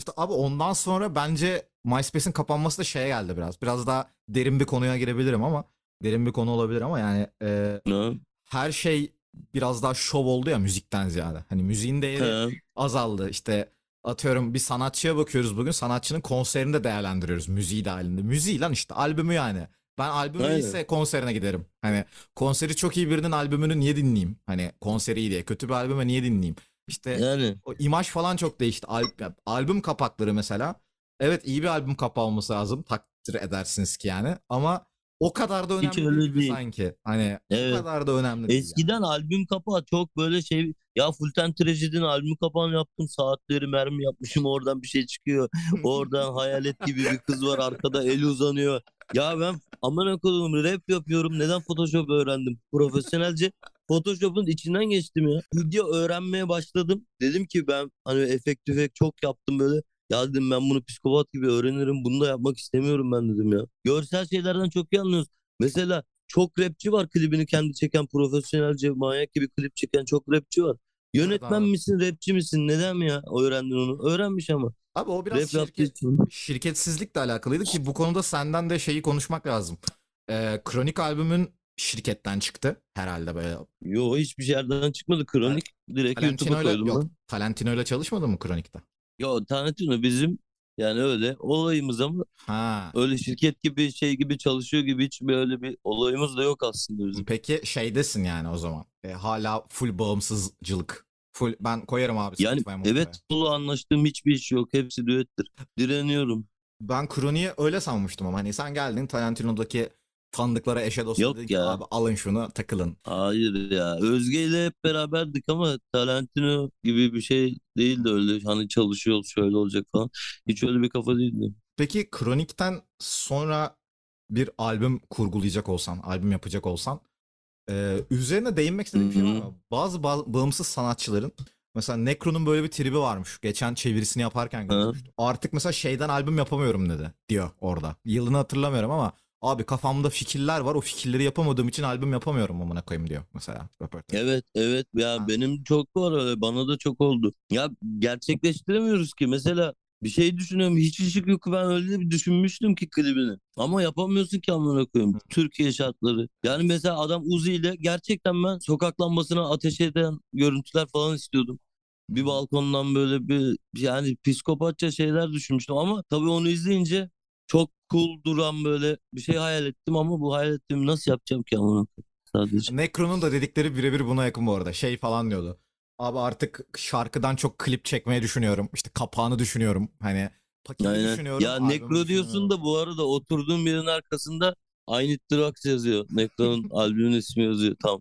İşte abi ondan sonra bence MySpace'in kapanması da şeye geldi biraz. Biraz daha derin bir konuya girebilirim ama derin bir konu olabilir ama yani e, Ha? her şey biraz daha şov oldu ya müzikten ziyade. Hani müziğin değeri Ha. azaldı. İşte atıyorum bir sanatçıya bakıyoruz bugün. Sanatçının konserini de değerlendiriyoruz müziği dahilinde. Müziği lan işte albümü yani. Ben albümü Aynen. iyiyse konserine giderim. Hani konseri çok iyi birinin albümünü niye dinleyeyim? Hani konseri iyi diye. Kötü bir albüme niye dinleyeyim? İşte Yani o imaj falan çok değişti. Al- albüm kapakları mesela. Evet iyi bir albüm kapağı olması lazım. Takdir edersiniz ki yani. Ama o kadar da önemli Hiç öyle değil değil. sanki. Hani Evet. o kadar da önemli değil. yani. Eskiden albüm kapağı çok böyle şey ya Fulton Trajedy'nin albüm kapağını yaptım saatleri mermi yapmışım oradan bir şey çıkıyor oradan hayalet gibi bir kız var arkada eli uzanıyor ya ben aman koyayım rap yapıyorum neden Photoshop öğrendim profesyonelce Photoshop'un içinden geçtim ya video öğrenmeye başladım dedim ki ben hani efekt tüfek çok yaptım böyle ya dedim ben bunu psikopat gibi öğrenirim bunu da yapmak istemiyorum ben dedim ya görsel şeylerden çok iyi anlıyoruz mesela çok rapçi var klibini kendi çeken profesyonelce manyak gibi klip çeken çok rapçi var. Yönetmen anladım. misin rapçi misin neden mi ya öğrendin onu? Öğrenmiş ama. Abi o biraz Rap şirket, şirketsizlikle alakalıydı ki bu konuda senden de şeyi konuşmak lazım. Ee, Kronik albümün şirketten çıktı herhalde böyle. Yo hiçbir yerden çıkmadı. Kronik direkt YouTube'a koydum yok. ben. Talentino'yla çalışmadın mı Kronik'te? Yo Tarantino bizim yani öyle olayımız ama Ha. öyle şirket gibi şey gibi çalışıyor gibi hiç böyle bir olayımız da yok aslında bizim. Peki şeydesin yani o zaman. E, hala full bağımsızcılık. Full ben koyarım abi. Yani evet solo anlaştığım hiçbir iş yok. Hepsi düettir. Direniyorum. Ben Kronik'i öyle sanmıştım ama hani sen geldin Talentino'daki tanıdıklara eşe dosta Yok dedin ki ya. abi alın şunu takılın. Hayır ya. Özge ile hep beraberdik ama Tarantino gibi bir şey değildi öyle. Hani çalışıyor şöyle olacak falan. Hiç öyle bir kafa değildi. Peki Kronik'ten sonra bir albüm kurgulayacak olsan, albüm yapacak olsan e, üzerine değinmek istediğim şey var mı? Bazı ba- bağımsız sanatçıların mesela Necro'nun böyle bir tribi varmış. Geçen çevirisini yaparken görmüştüm. Artık mesela şeyden albüm yapamıyorum dedi diyor orada. Yılını hatırlamıyorum ama abi kafamda fikirler var. O fikirleri yapamadığım için albüm yapamıyorum amına koyayım diyor mesela röportaj. Evet evet ya Ha. benim çok var öyle bana da çok oldu. Ya gerçekleştiremiyoruz ki mesela bir şey düşünüyorum hiç ışık yok ben öyle bir düşünmüştüm ki klibini. Ama yapamıyorsun ki amına koyayım. Türkiye şartları. Yani mesela adam Uzi ile gerçekten ben sokak lambasına ateş eden görüntüler falan istiyordum. Bir balkondan böyle bir yani psikopatça şeyler düşünmüştüm ama tabii onu izleyince çok cool duran böyle bir şey hayal ettim ama bu hayal ettiğimi nasıl yapacağım ki amına sadece. Necro'nun da dedikleri birebir buna yakın bu arada. Şey falan diyordu. Abi artık şarkıdan çok klip çekmeyi düşünüyorum. İşte kapağını düşünüyorum. Hani paketi Aynen. düşünüyorum. Ya Necro diyorsun da bu arada oturduğum yerin arkasında Need Drugs yazıyor. Necro'nun albümün ismi yazıyor tam.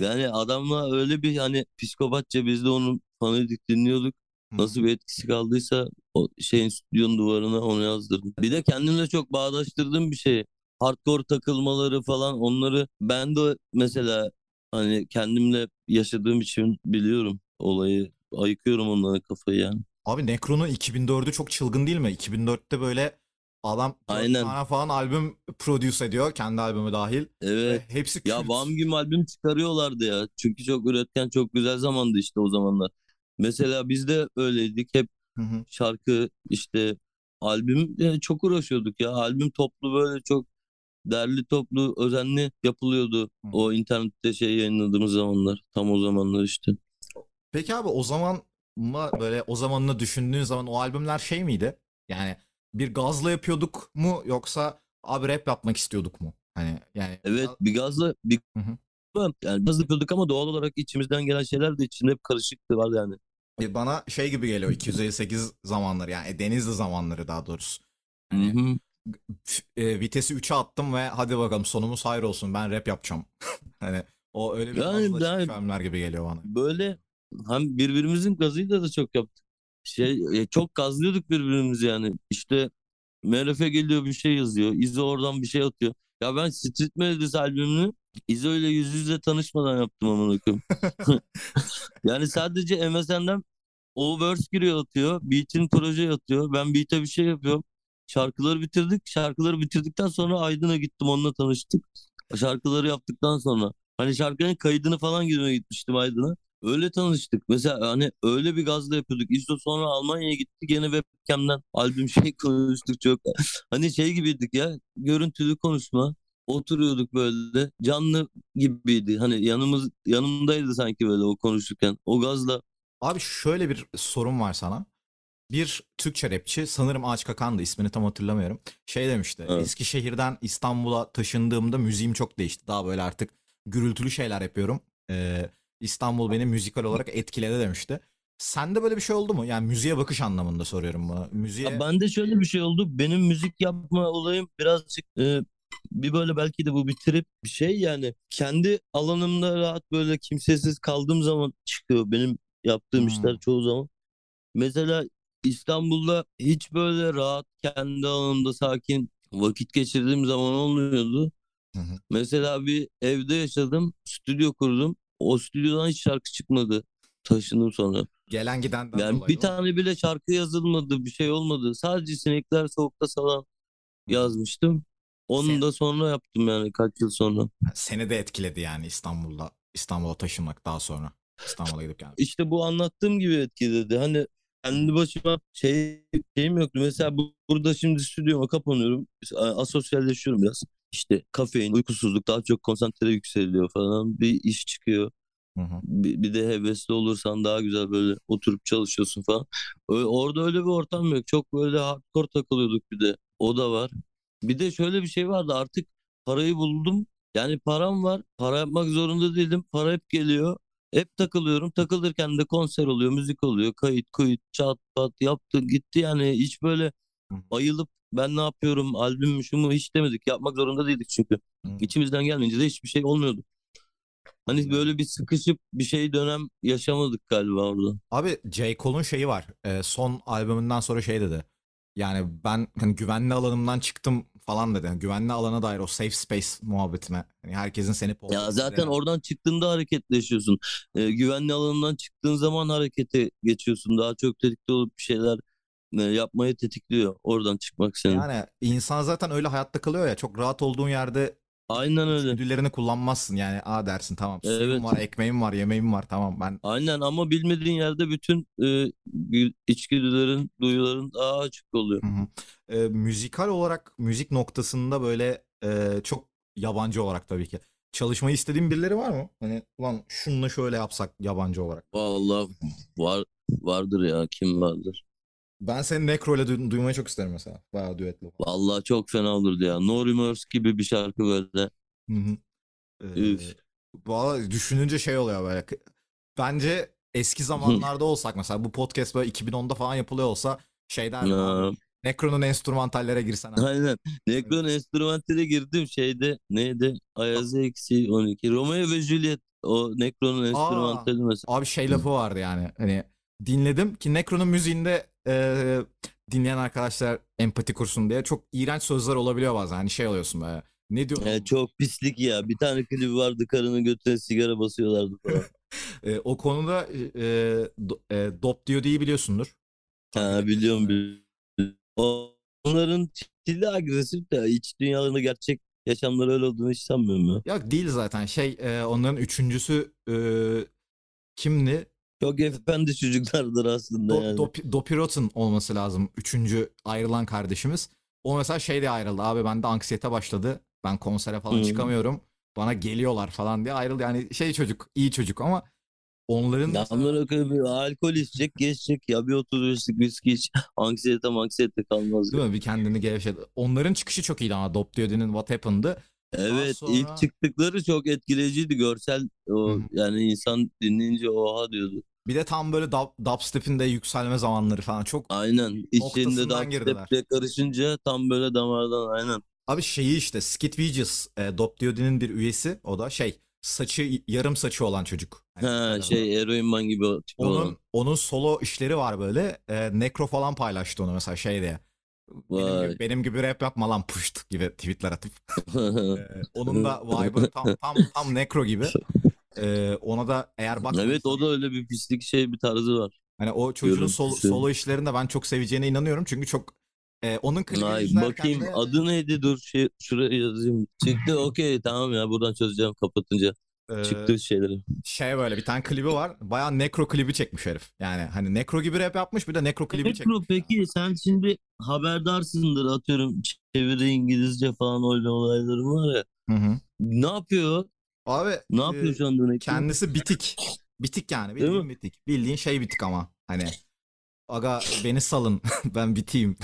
Yani adamla öyle bir hani psikopatça biz de onun fanıydık dinliyorduk. Nasıl bir etkisi kaldıysa o şeyin stüdyonun duvarına onu yazdırdım. Bir de kendimle çok bağdaştırdığım bir şey. Hardcore takılmaları falan onları ben de mesela hani kendimle yaşadığım için biliyorum olayı. Ayıkıyorum onlara kafayı yani. Abi Necro'nun 2004'ü çok çılgın değil mi? 2004'te böyle adam Aynen. tane falan albüm produce ediyor. Kendi albümü dahil. Evet. Ve hepsi Ya kült. Bam Güm albüm çıkarıyorlardı ya. Çünkü çok üretken, çok güzel zamandı işte o zamanlar. Mesela biz de öyleydik. Hep Hı hı. şarkı işte albüm e, çok uğraşıyorduk ya. Albüm toplu böyle çok derli toplu özenli yapılıyordu. Hı. O internette şey yayınladığımız zamanlar. Tam o zamanlar işte. Peki abi o zaman böyle o zamanını düşündüğün zaman o albümler şey miydi? Yani bir gazla yapıyorduk mu yoksa abi rap yapmak istiyorduk mu? Hani yani Evet bir gazla bir Hı hı. Yani gaz yapıyorduk ama doğal olarak içimizden gelen şeyler de içinde hep karışıktı var yani. Bana şey gibi geliyor 258 zamanları yani e, Denizli zamanları daha doğrusu. Hı Hani hı. f- e, vitesi 3'e attım ve hadi bakalım sonumuz hayır olsun ben rap yapacağım. hani o öyle bir Yani çıkmış albümler gibi geliyor bana. böyle hem birbirimizin gazıyla da çok yaptık. Şey e, çok gazlıyorduk birbirimizi yani. İşte MRF geliyor bir şey yazıyor. İzo oradan bir şey atıyor. Ya ben Street Melodies albümünü İzo ile yüz yüze tanışmadan yaptım amına koyayım. Yani sadece MSN'den o verse giriyor atıyor. Beat'in proje atıyor. Ben beat'e bir şey yapıyorum. Şarkıları bitirdik. Şarkıları bitirdikten sonra Aydın'a gittim onunla tanıştık. Şarkıları yaptıktan sonra. Hani şarkının kaydını falan girmeye gitmiştim Aydın'a. Öyle tanıştık. Mesela hani öyle bir gazla yapıyorduk. İşte sonra Almanya'ya gittik gene webcam'den albüm şey konuştuk çok. Hani şey gibiydik ya görüntülü konuşma. Oturuyorduk böyle canlı gibiydi. Hani yanımız yanımdaydı sanki böyle o konuşurken. O gazla Abi şöyle bir sorun var sana. Bir Türkçe rapçi sanırım Ağaç Kakan'dı ismini tam hatırlamıyorum. Şey demişti. Evet. Eskişehir'den İstanbul'a taşındığımda müziğim çok değişti. Daha böyle artık gürültülü şeyler yapıyorum. Ee, İstanbul beni müzikal olarak etkiledi demişti. Sende böyle bir şey oldu mu? Yani müziğe bakış anlamında soruyorum bunu. Müziğe Ya bende şöyle bir şey oldu. Benim müzik yapma olayım birazcık e, bir böyle belki de bu bir trip bir şey yani kendi alanımda rahat böyle kimsesiz kaldığım zaman çıkıyor benim yaptığım Hmm. işler çoğu zaman. Mesela İstanbul'da hiç böyle rahat kendi alanımda sakin vakit geçirdiğim zaman olmuyordu. Hı hı. Mesela bir evde yaşadım, stüdyo kurdum. O stüdyodan hiç şarkı çıkmadı. Taşındım sonra. Gelen gidenden Yani dolayı bir tane bile şarkı yazılmadı, bir şey olmadı. Sadece Sinekler Soğukta Salan yazmıştım. Onu Sen- da sonra yaptım yani kaç yıl sonra. Seni de etkiledi yani İstanbul'da İstanbul'a taşınmak daha sonra. İstanbul'a gidip gelmek. İşte bu anlattığım gibi etkiledi. Hani kendi başıma şey şeyim yoktu. Mesela bu, burada şimdi stüdyoma kapanıyorum. Asosyalleşiyorum biraz. İşte kafein, uykusuzluk daha çok konsantre yükseliyor falan. Bir iş çıkıyor. Hı hı. Bir, bir de hevesli olursan daha güzel böyle oturup çalışıyorsun falan. Ö- orada öyle bir ortam yok. Çok böyle hardcore takılıyorduk bir de. O da var. Bir de şöyle bir şey vardı artık parayı buldum. Yani param var. Para yapmak zorunda değilim. Para hep geliyor. Hep takılıyorum. Takılırken de konser oluyor, müzik oluyor. Kayıt, kuyut, çat pat yaptı gitti yani. Hiç böyle Hı. bayılıp ben ne yapıyorum, albüm mü şu mu hiç demedik. Yapmak zorunda değildik çünkü. Hı. İçimizden gelmeyince de hiçbir şey olmuyordu. Hani böyle bir sıkışıp bir şey dönem yaşamadık galiba orada. Abi J. Cole'un şeyi var. Ee, son albümünden sonra şey dedi. Yani ben hani güvenli alanımdan çıktım falan dedi. Yani güvenli alana dair o safe space muhabbetine. Hani herkesin seni Ya zaten oradan çıktığında hareketleşiyorsun. Ee, güvenli alanından çıktığın zaman harekete geçiyorsun. Daha çok tetikte olup bir şeyler e, yapmayı tetikliyor. Oradan çıkmak senin. Yani insan zaten öyle hayatta kalıyor ya. Çok rahat olduğun yerde Aynen öyle. içgüdülerini kullanmazsın. Yani a dersin tamam suyum Evet. var, ekmeğim var, yemeğim var tamam ben. Aynen ama bilmediğin yerde bütün e, gü- içgüdülerin, duyuların daha açık oluyor. Hı hı. Ee, müzikal olarak müzik noktasında böyle e, çok yabancı olarak tabii ki. Çalışmayı istediğin birileri var mı? Hani ulan şununla şöyle yapsak yabancı olarak. Vallahi var vardır ya kim vardır. Ben seni Necro ile duy- duymayı çok isterim mesela. Bayağı düetli. Vallahi çok fena olurdu ya. No Remorse gibi bir şarkı böyle. Hı hı. Ee, Üf. Valla düşününce şey oluyor böyle. Bence eski zamanlarda olsak mesela bu podcast böyle 2010'da falan yapılıyor olsa şey derdim Ya, abi, Necro'nun enstrümantallere girsen. abi. aynen. Necron enstrümantale girdim şeyde neydi? Ayaz eksi 12. Romeo ve Juliet o Necron'un enstrümantali mesela. Abi şey lafı vardı yani hani dinledim ki Necro'nun müziğinde e, dinleyen arkadaşlar empati kursun diye çok iğrenç sözler olabiliyor bazen. Hani şey oluyorsun böyle. Ne diyorsun? Ya çok pislik ya. Bir tane klibi vardı karının götüne sigara basıyorlardı falan. E, o konuda e, do, e, Dop diyor diye biliyorsundur. ha biliyorum biliyorum. Onların stili agresif de iç dünyalarında gerçek yaşamları öyle olduğunu hiç sanmıyorum ya. Ya değil zaten şey e, onların üçüncüsü e, kimdi? Çok efendi çocuklardır aslında Do, yani. Dop- Dopirotin olması lazım. Üçüncü ayrılan kardeşimiz. O mesela şey diye ayrıldı. Abi bende anksiyete başladı. Ben konsere falan Hı. çıkamıyorum. Bana geliyorlar falan diye ayrıldı. Yani şey çocuk, iyi çocuk ama onların Ya mesela- bunlar o kadar bir alkol içecek, geçecek ya bir 35'lik viski iç. Anksiyete anksiyete kalmaz. değil mi? Bir kendini gevşedi. Onların çıkışı çok iyiydi ama Dop Diyody'nin What Happened'ı. Evet sonra- ilk çıktıkları çok etkileyiciydi görsel o hı. yani insan dinleyince oha diyordu. Bir de tam böyle dub, dubstep'in de yükselme zamanları falan çok Aynen içinde Noktasından girdiler. dubstep'le karışınca tam böyle damardan aynen. Abi şeyi işte Skid Vicious e, Dop Diyody'nin bir üyesi o da şey saçı yarım saçı olan çocuk. Hani Ha şey Eroin Man gibi o tip onun olan. onun solo işleri var böyle. E, Necro falan paylaştı onu mesela şey diye. Benim Vay. gibi, benim gibi rap yapma lan puşt gibi tweetler atıp. E, onun da vibe'ı tam tam tam Necro gibi. E, ona da eğer bak evet o da öyle bir pislik şey bir tarzı var. hani o çocuğun Görüntüsü. solo, solo işlerinde ben çok seveceğine inanıyorum çünkü çok e, onun klibini Ay, izlerken bakayım de- adı neydi dur şey şuraya yazayım. Çıktı okey tamam ya buradan çözeceğim kapatınca. e, Çıktı şeyleri. şey böyle bir tane klibi var. Bayağı Necro klibi çekmiş herif. Yani hani Necro gibi rap yapmış bir de Necro klibi çekmiş. Necro peki sen şimdi haberdarsındır atıyorum çeviri İngilizce falan öyle olayların var ya. Hı hı. Ne yapıyor? Abi Ne e, yapıyor şu anda Necro? kendisi bitik. Bitik yani bildiğin bitik. Bildiğin şey bitik ama hani aga beni salın ben biteyim.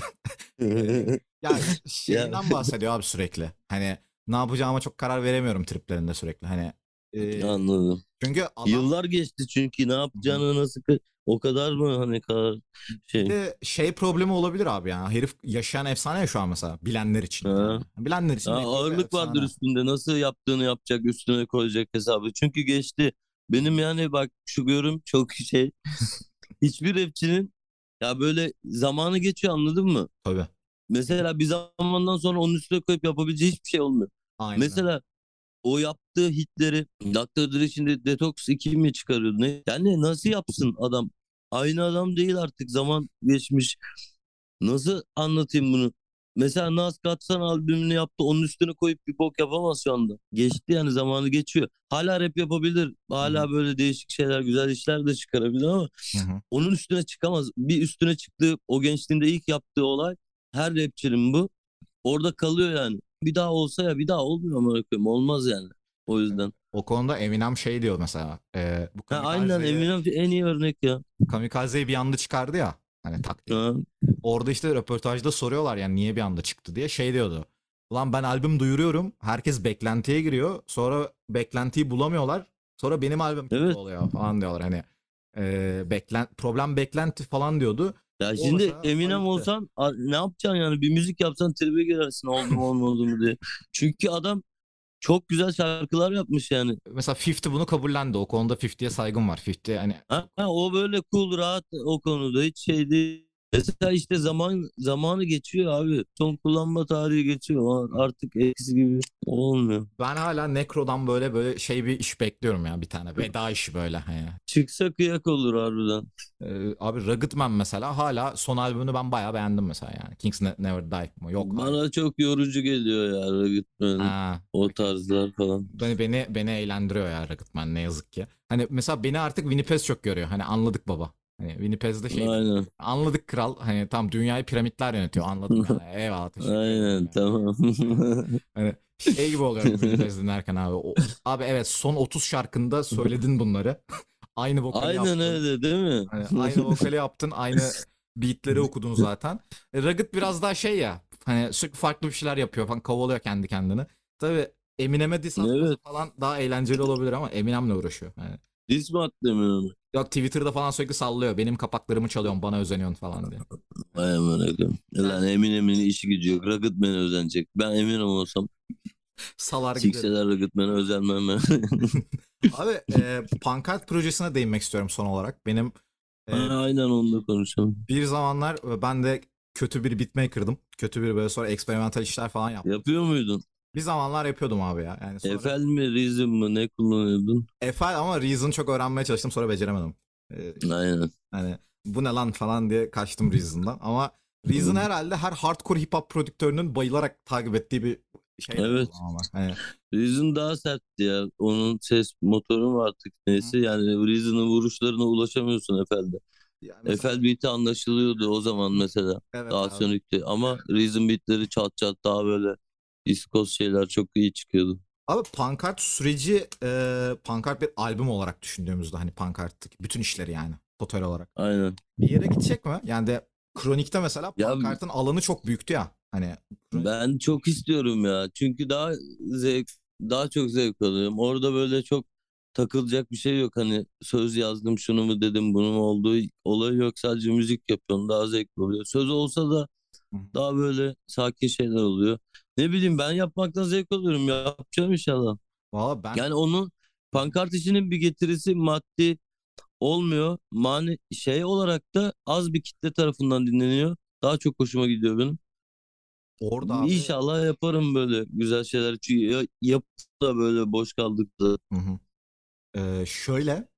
Yani şeyinden bahsediyor abi sürekli. Hani ne yapacağıma çok karar veremiyorum triplerinde sürekli. Hani e, Anladım. çünkü adam Yıllar geçti çünkü ne yapacağını nasıl... O kadar mı hani kadar Bir şey? de şey problemi olabilir abi ya. Herif yaşayan efsane ya şu an mesela. Bilenler için. Ha. Bilenler için. De ağırlık vardır efsane. üstünde. Nasıl yaptığını yapacak, üstüne koyacak hesabı. Çünkü geçti. Benim yani bak şu görüm çok şey. Hiçbir rapçinin ya böyle zamanı geçiyor anladın mı? Tabii. Mesela bir zamandan sonra onun üstüne koyup yapabileceği hiçbir şey olmuyor. Aynen. Mesela o yaptığı hitleri Dr. Dre şimdi Detox 2 mi çıkarıyordu ne? Yani nasıl yapsın adam? Aynı adam değil artık zaman geçmiş. Nasıl anlatayım bunu? Mesela Nas Katsan albümünü yaptı. Onun üstüne koyup bir bok yapamaz şu anda. Geçti yani zamanı geçiyor. Hala rap yapabilir. Hala böyle değişik şeyler, güzel işler de çıkarabilir ama Hı hı. onun üstüne çıkamaz. Bir üstüne çıktığı o gençliğinde ilk yaptığı olay her rapçinin bu. Orada kalıyor yani. Bir daha olsa ya bir daha olmuyor ama. Olmaz yani. O yüzden. O konuda Eminem şey diyor mesela. E, bu Ha, aynen Eminem en iyi örnek ya. Kamikaze'yi bir anda çıkardı ya. Hani taktik. Orada işte röportajda soruyorlar yani niye bir anda çıktı diye. Şey diyordu. Ulan ben albüm duyuruyorum. Herkes beklentiye giriyor. Sonra beklentiyi bulamıyorlar. Sonra benim albüm Evet. oluyor falan diyorlar. Hani e, beklen problem beklenti falan diyordu. Ya şimdi Eminem olsan ne yapacaksın yani bir müzik yapsan tribe girersin oldu mu olmadı mı diye. Çünkü adam çok güzel şarkılar yapmış yani. Mesela 50 bunu kabullendi. O konuda 50'ye saygım var. 50 hani Ha, ha, o böyle cool rahat o konuda hiç şey değil. Mesela işte zaman zamanı geçiyor abi. Son kullanma tarihi geçiyor. Artık eskisi gibi olmuyor. ben hala Necro'dan böyle böyle şey bir iş bekliyorum ya bir tane. Veda işi böyle. Hani. Çıksa kıyak olur harbiden. Ee, abi Rugged Man mesela hala son albümünü ben bayağı beğendim mesela yani. Kings Ne- Never Die mı? Yok. Bana çok yorucu geliyor ya gitmenin. Ha, O tarzlar falan. beni, beni beni eğlendiriyor ya Rugged Man ne yazık ki. Hani mesela beni artık Winnie Pez çok görüyor. Hani anladık baba. Hani Winnie Pez'de şey Aynen. anladık kral. Hani tam dünyayı piramitler yönetiyor. Anladık. yani. Eyvallah. teşekkür ederim Aynen ya. tamam. Hani şey gibi oluyorum Winnie Pez dinlerken abi. O- abi evet son 30 şarkında söyledin bunları. aynı vokali Aynen yaptın. öyle değil mi? Hani aynı vokali yaptın, aynı beatleri okudun zaten. E, Rugged biraz daha şey ya, hani sürekli farklı bir şeyler yapıyor falan, kovalıyor kendi kendini. Tabii Eminem'e diss Evet. falan daha eğlenceli olabilir ama Eminem'le uğraşıyor. Yani, Diz mi attım yok Twitter'da falan sürekli sallıyor, benim kapaklarımı çalıyorsun, bana özeniyorsun falan diye. Vay koyayım. Lan Eminem'in işi gücü yok. Rocketman'e özenecek. Ben Eminem olsam Salar giderim. sikseler Rocketman'e özenmem ben. Abi e, pankart projesine değinmek istiyorum son olarak. Benim e, Aynen onu da konuşalım. bir zamanlar e, ben de kötü bir beatmaker'dım. Kötü bir böyle sonra eksperimental işler falan yaptım. Yapıyor muydun? Bir zamanlar yapıyordum abi ya. Yani sonra... Efel mi, Reason mı ne kullanıyordun? Eiffel ama Reason çok öğrenmeye çalıştım sonra beceremedim. Ee, Aynen. hani bu ne lan falan diye kaçtım Reason'dan. Ama Reason Hı. herhalde her hardcore hip hop prodüktörünün bayılarak takip ettiği bir şey. Evet. Ama. Hani, Reason daha sertti ya. Onun ses motoru mu artık neyse yani Reason'ın vuruşlarına ulaşamıyorsun Efel'de. yani mesela- Efel beat'i anlaşılıyordu o zaman mesela. evet Daha sönüktü. Ama Reason beatleri çat çat daha böyle iskos şeyler çok iyi çıkıyordu. Abi pankart süreci e, pankart bir albüm olarak düşündüğümüzde hani pankarttaki bütün işleri yani total olarak. Aynen. Bir yere gidecek mi? Yani de Kronik'te mesela Ya- pankartın alanı çok büyüktü ya. Hani Ben çok istiyorum ya. Çünkü daha zevk, daha çok zevk alıyorum. Orada böyle çok takılacak bir şey yok. Hani söz yazdım şunu mu dedim bunu mu olduğu olay yok. Sadece müzik yapıyorum. Daha zevkli oluyor. Söz olsa da daha böyle sakin şeyler oluyor. Ne bileyim ben yapmaktan zevk alıyorum. Yapacağım inşallah. valla ben Yani onun pankart işinin bir getirisi maddi olmuyor. Mani şey olarak da az bir kitle tarafından dinleniyor. Daha çok hoşuma gidiyor benim. orada abi İnşallah yaparım böyle güzel şeyler. Çünkü ya, yap da böyle boş kaldık da. Hı hı. Ee, şöyle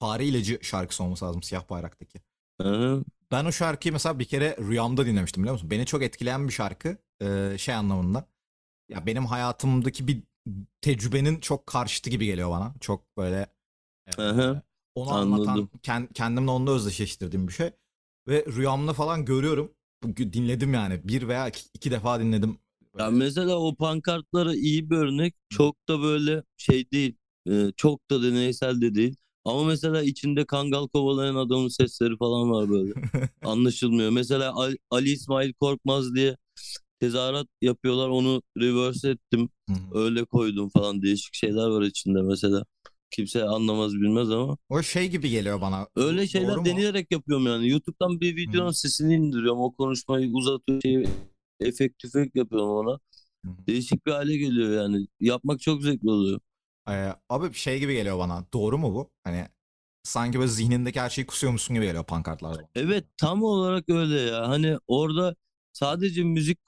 Fare İlacı şarkısı olması lazım Siyah Bayrak'taki. Hı. Ben o şarkıyı mesela bir kere rüyamda dinlemiştim biliyor musun? Beni çok etkileyen bir şarkı ee, şey anlamında. Ya benim hayatımdaki bir tecrübenin çok karşıtı gibi geliyor bana. Çok böyle e, hı. onu Anladım. anlatan kend- kendimle onunla özdeşleştirdiğim bir şey. Ve rüyamda falan görüyorum. Dinledim yani. Bir veya iki, iki defa dinledim. Ya mesela o pankartlara iyi bir örnek. Çok da böyle şey değil. e, Çok da deneysel de değil. Ama mesela içinde kangal kovalayan adamın sesleri falan var böyle. Anlaşılmıyor. Mesela Ali İsmail Korkmaz diye tezahürat yapıyorlar. Onu reverse ettim. Hı hı. Öyle koydum falan. Değişik şeyler var içinde mesela. Kimse anlamaz bilmez ama. O şey gibi geliyor bana. Öyle Doğru şeyler mu? deneyerek yapıyorum yani. YouTube'dan bir videonun sesini indiriyorum. O konuşmayı uzatıyorum. Şey, efekt tüfek yapıyorum ona. Hı hı. Değişik bir hale geliyor yani. Yapmak çok zevkli oluyor. Ee, abi şey gibi geliyor bana. Doğru mu bu? Hani sanki böyle zihnindeki her şeyi kusuyormuşsun gibi geliyor pankartlarda. Evet tam olarak öyle ya. Hani orada sadece müzik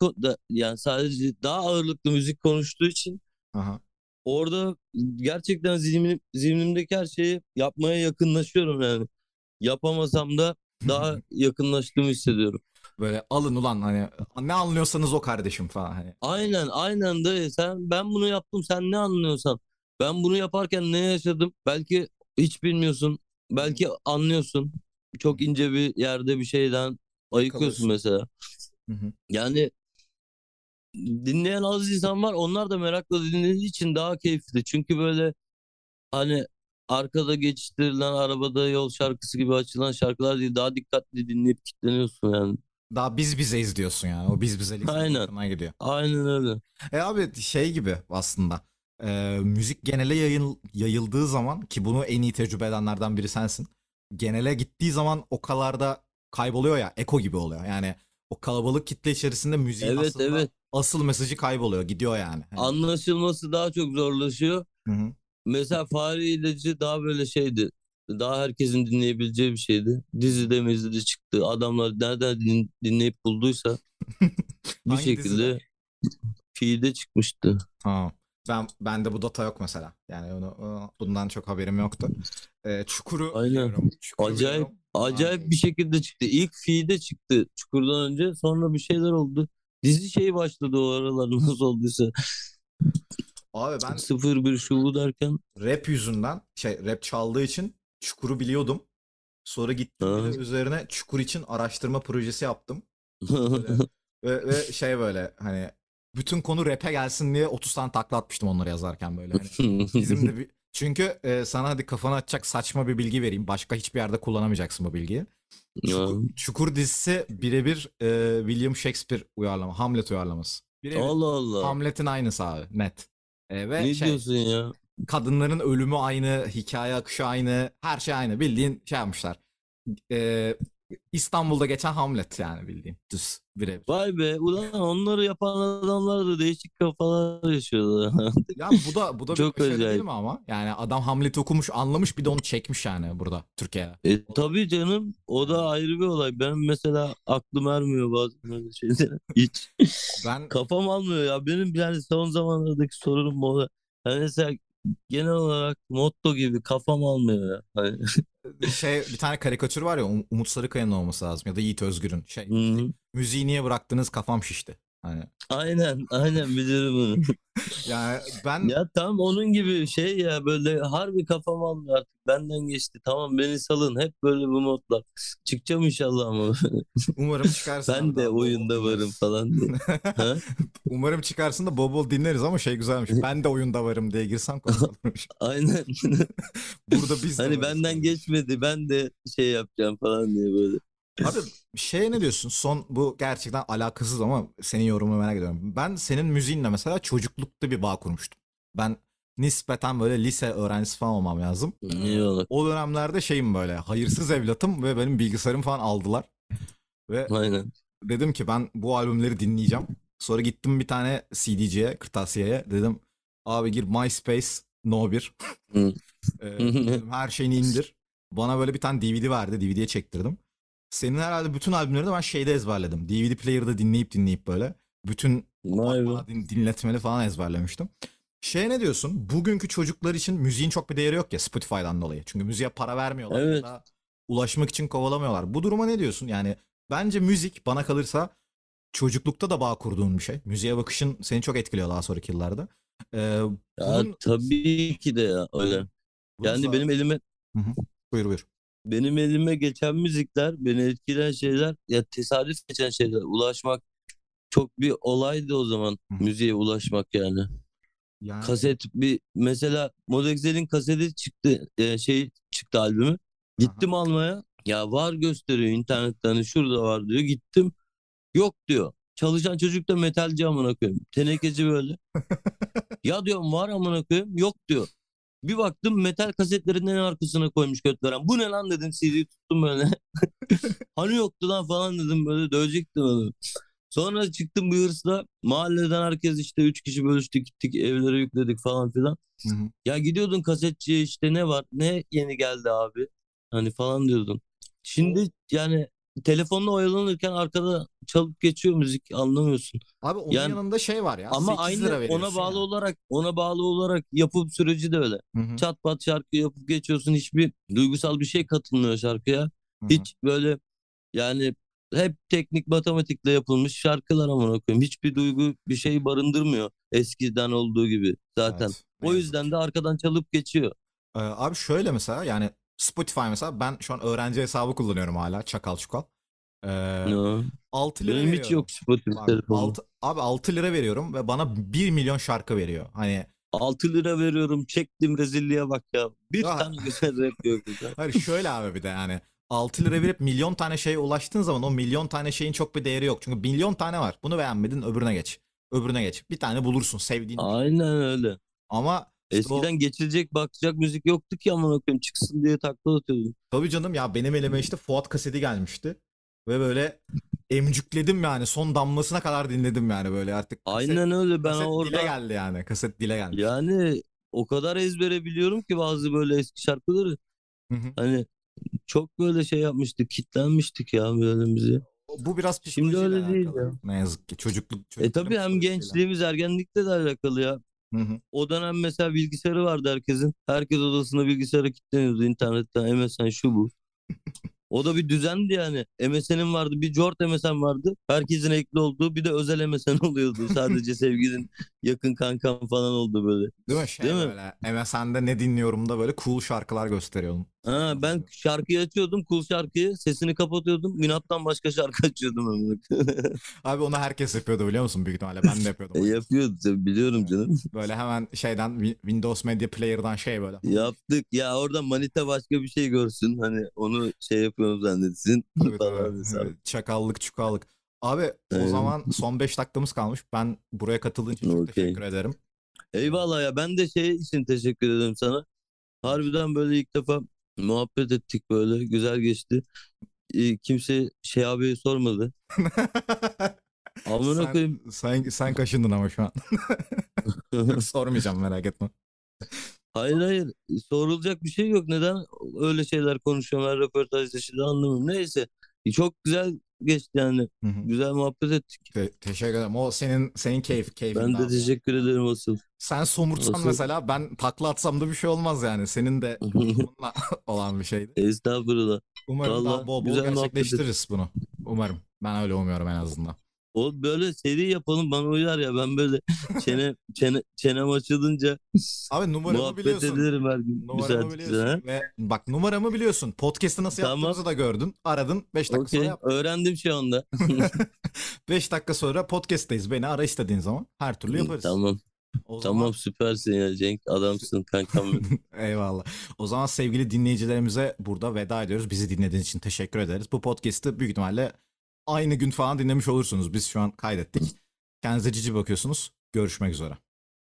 yani sadece daha ağırlıklı müzik konuştuğu için Aha. orada gerçekten zihnim, zihnimdeki her şeyi yapmaya yakınlaşıyorum yani. Yapamasam da daha yakınlaştığımı hissediyorum. Böyle alın ulan hani ne anlıyorsanız o kardeşim falan hani. Aynen aynen de sen ben bunu yaptım sen ne anlıyorsan. Ben bunu yaparken ne yaşadım belki hiç bilmiyorsun. Belki anlıyorsun. Çok ince bir yerde bir şeyden ayıkıyorsun Yakalıyorsun. mesela. Hı hı. Yani dinleyen az insan var. Onlar da merakla dinlediği için daha keyifli. Çünkü böyle hani arkada geçiştirilen arabada yol şarkısı gibi açılan şarkılar değil. Daha dikkatli dinleyip kitleniyorsun yani. Daha biz bize izliyorsun yani. O biz bizelik Aynen. gidiyor. Aynen öyle. E abi şey gibi aslında. e, müzik genele yayıl, yayıldığı zaman ki bunu en iyi tecrübe edenlerden biri sensin. Genele gittiği zaman o kadar da kayboluyor ya. Eko gibi oluyor. Yani o kalabalık kitle içerisinde müziğin Evet aslında evet. asıl mesajı kayboluyor. Gidiyor yani. Hani- Anlaşılması daha çok zorlaşıyor. Hı hı. Mesela Fahri İlacı daha böyle şeydi. Daha herkesin dinleyebileceği bir şeydi. Dizide mizide çıktı. Adamlar nereden din- dinleyip bulduysa bir şekilde dizide? fiilde çıkmıştı. Ha. Ben bende bu data yok mesela. Yani onu, bundan çok haberim yoktu. E, Çukur'u Aynen. biliyorum. Çukur'u Acayip biliyorum. Acayip bir şekilde çıktı. İlk fiilde çıktı Çukur'dan önce. Sonra bir şeyler oldu. Dizi şey başladı o aralar nasıl olduysa. Abi ben 01 şubu derken. rap yüzünden şey rap çaldığı için Çukur'u biliyordum. Sonra gittim bir Ha. üzerine Çukur için araştırma projesi yaptım. Ve, ve şey böyle hani bütün konu rap'e gelsin diye 30 tane takla atmıştım onları yazarken böyle. Hani bizim de bir... Çünkü e, sana hadi kafanı açacak saçma bir bilgi vereyim. Başka hiçbir yerde kullanamayacaksın bu bilgiyi. Çukur, Çukur dizisi birebir e, William Shakespeare uyarlama, Hamlet uyarlaması. Birebir Allah Allah. Hamlet'in aynısı abi net. E, ve Ne şey, diyorsun ya? kadınların ölümü aynı, hikaye akışı aynı, her şey aynı. Bildiğin şey yapmışlar. Ee, İstanbul'da geçen Hamlet yani bildiğin düz birebir. Vay be ulan onları yapan adamlar da değişik kafalar yaşıyorlar. Ya bu da bu da Çok bir başarı değil mi ama? Yani adam Hamlet'i okumuş, anlamış bir de onu çekmiş yani burada Türkiye'ye. E tabii canım o da ayrı bir olay. Benim mesela aklım ermiyor bazen öyle şeylere. Hiç Ben kafam almıyor ya. Benim yani son zamanlardaki sorunum o. Yani mesela genel olarak motto gibi kafam almıyor ya. Hani, şey bir tane karikatür var ya Um- Umut Sarıkaya'nın olması lazım ya da Yiğit Özgür'ün. Şey hı hı. müziği niye bıraktınız kafam şişti. Hani Aynen aynen bilirim bunu. yani ben Ya tam onun gibi şey ya böyle harbi kafam almıyor artık. Benden geçti. Tamam beni salın. Hep böyle bu modlar. Çıkacağım inşallah ama. umarım çıkarsın. Ben de bol bol oyunda dinleriz. varım falan diye. Umarım çıkarsın da bol bol dinleriz ama şey güzelmiş. Ben de oyunda varım diye girsem konuşulurmuş. Aynen. Burada biz Hani benden geçmedi. Ben de şey yapacağım falan diye böyle. Abi şey ne diyorsun? Son bu gerçekten alakasız ama senin yorumunu merak ediyorum. Ben senin müziğinle mesela çocuklukta bir bağ kurmuştum. Ben nispeten böyle lise öğrencisi falan olmam lazım. Eyvallah. O dönemlerde şeyim böyle hayırsız evlatım ve benim bilgisayarım falan aldılar. Ve Aynen. dedim ki ben bu albümleri dinleyeceğim. Sonra gittim bir tane CD'ciye, kırtasiyeye. Dedim abi gir MySpace No 1. Hı. Ee, dedim, her şeyini indir. Bana böyle bir tane DVD verdi. DVD'ye çektirdim. Senin herhalde bütün albümlerini ben şeyde ezberledim. DVD player'da dinleyip dinleyip böyle. Bütün din- dinletmeli falan ezberlemiştim. Şey ne diyorsun? Bugünkü çocuklar için müziğin çok bir değeri yok ya Spotify'dan dolayı. Çünkü müziğe para vermiyorlar Evet. da ulaşmak için kovalamıyorlar. Bu duruma ne diyorsun? Yani bence müzik bana kalırsa çocuklukta da bağ kurduğun bir şey. Müziğe bakışın seni çok etkiliyor daha sonraki yıllarda. Ee, Ya bunun- tabii ki de ya öyle. bunun Yani sa- benim elime Buyur buyur. Benim elime geçen müzikler, beni etkileyen şeyler ya tesadüf geçen şeyler. Ulaşmak çok bir olaydı o zaman Hı. müziğe ulaşmak yani. Yani Kaset bir mesela Modexel'in kaseti çıktı e, şey çıktı albümü. Gittim almaya. Ya var gösteriyor internetten hani şurada var diyor. Gittim. Yok diyor. Çalışan çocuk da metalci amına koyayım. Tenekeci böyle. ya diyorum var amına koyayım. Yok diyor. Bir baktım metal kasetlerin en arkasına koymuş veren. Bu ne lan dedim CD'yi tuttum böyle. hani yoktu lan falan dedim böyle dövecektim onu. Sonra çıktım bir hırsla mahalleden herkes işte üç kişi bölüştük gittik evlere yükledik falan filan. Hı hı. Ya gidiyordun kasetçiye işte ne var ne yeni geldi abi hani falan diyordun. Şimdi yani telefonla oyalanırken arkada çalıp geçiyor müzik anlamıyorsun. Abi onun Yani- yanında şey var ya. Ama 8 aynı ona bağlı ya. olarak ona bağlı olarak yapım süreci de öyle. Hı hı, Çat pat şarkı yapıp geçiyorsun hiçbir duygusal bir şey katılmıyor şarkıya. hı hı. Hiç böyle yani hep teknik matematikle yapılmış şarkılar amına koyayım. Hiçbir duygu bir şey barındırmıyor eskiden olduğu gibi zaten. Evet, O yüzden de arkadan çalıp geçiyor. Ee, abi şöyle mesela yani Spotify mesela ben şu an öğrenci hesabı kullanıyorum hala çakal çukal. Ee, Ya. 6 lira Benim hiç veriyorum. yok Spotify altı- abi 6 lira veriyorum ve bana 1 milyon şarkı veriyor. Hani 6 lira veriyorum. Çektim rezilliğe bak ya. Bir Ya. tane güzel rap yok hayır şöyle abi bir de yani 6 lira verip milyon tane şeye ulaştığın zaman o milyon tane şeyin çok bir değeri yok. Çünkü milyon tane var. Bunu beğenmedin öbürüne geç. Öbürüne geç. Bir tane bulursun sevdiğin. Aynen öyle. Ama işte o- Eskiden geçilecek bakacak müzik yoktu ki amına koyayım çıksın diye takla atıyordum. Tabii canım ya benim elime işte Fuat kaseti gelmişti. Ve böyle emcükledim yani son damlasına kadar dinledim yani böyle artık. kaset- Aynen öyle ben kaset orada dile geldi yani. Kaset dile geldi. yani o kadar ezbere biliyorum ki bazı böyle eski şarkıları. Hı hı. Hani çok böyle şey yapmıştık, kitlenmiştik ya böyle bizi. Bu biraz Şimdi öyle değil alakalı. ya. Ne yazık ki çocukluk. E çocukların tabii hem gençliğimiz, ergenlikle de alakalı ya. Hı hı. O dönem mesela bilgisayarı vardı herkesin. Herkes odasında bilgisayara kilitleniyordu internetten MSN şu bu. O da bir düzendi yani. MSN'in vardı, bir Jort MSN vardı. Herkesin ekli olduğu bir de özel MSN oluyordu. Sadece sevgilin yakın kankan falan oldu böyle. Değil mi? Şey Değil mi? böyle MSN'de ne dinliyorum da böyle cool şarkılar gösteriyorum. Ha, ben şarkıyı açıyordum, cool şarkıyı. Sesini kapatıyordum. Minattan başka şarkı açıyordum. Abi onu herkes yapıyordu biliyor musun büyük ihtimalle. Ben de yapıyordum. E, yapıyordu tabii, biliyorum canım. Böyle hemen şeyden Wi- Windows Media Player'dan şey böyle. Yaptık. Ya orada manita başka bir şey görsün. Hani onu şey yapıyorum zannetsin. Tabii, falan tabii. Çakallık çukallık. Abi o Evet. zaman son 5 dakikamız kalmış. Ben buraya katıldığın için çok Okey. teşekkür ederim. Eyvallah ya ben de şey için teşekkür ederim sana. Harbiden böyle ilk defa muhabbet ettik böyle güzel geçti. Ee, kimse şey abiye sormadı. Amına koyayım. sen, sen kaşındın ama şu an. Sormayacağım merak etme. Hayır hayır sorulacak bir şey yok. Neden öyle şeyler konuşuyorum her röportajda şimdi anlamıyorum. Neyse çok güzel geçti yani. Hı hı. Güzel muhabbet ettik. Te- teşekkür ederim. O senin senin keyif keyfin Ben de abi. teşekkür ederim asıl. Sen somurtsan Nasıl? mesela ben takla atsam da bir şey olmaz yani. Senin de olan bir şeydi. Estağfurullah. Umarım daha Vallahi bol bol muhabbet gerçekleştiririz bunu. Umarım. Ben öyle umuyorum en azından. O böyle seri yapalım bana uyar ya ben böyle çene çene çenem açılınca Abi numaramı muhabbet biliyorsun. ederim her gün. Numaramı biliyorsun. Ve bak numaramı biliyorsun. Podcast'ı nasıl Tamam. yaptığımızı da gördün. Aradın. 5 dakika sonra Okey yap. öğrendim şu anda. 5 dakika sonra podcast'teyiz. Beni ara istediğin zaman her türlü yaparız. Tamam. O Tamam zaman süpersin ya Cenk. Adamsın kankam. benim. eyvallah. O zaman sevgili dinleyicilerimize burada veda ediyoruz. Bizi dinlediğiniz için teşekkür ederiz. Bu podcast'ı büyük ihtimalle aynı gün falan dinlemiş olursunuz. Biz şu an kaydettik. Kendinize cici bakıyorsunuz. Görüşmek üzere.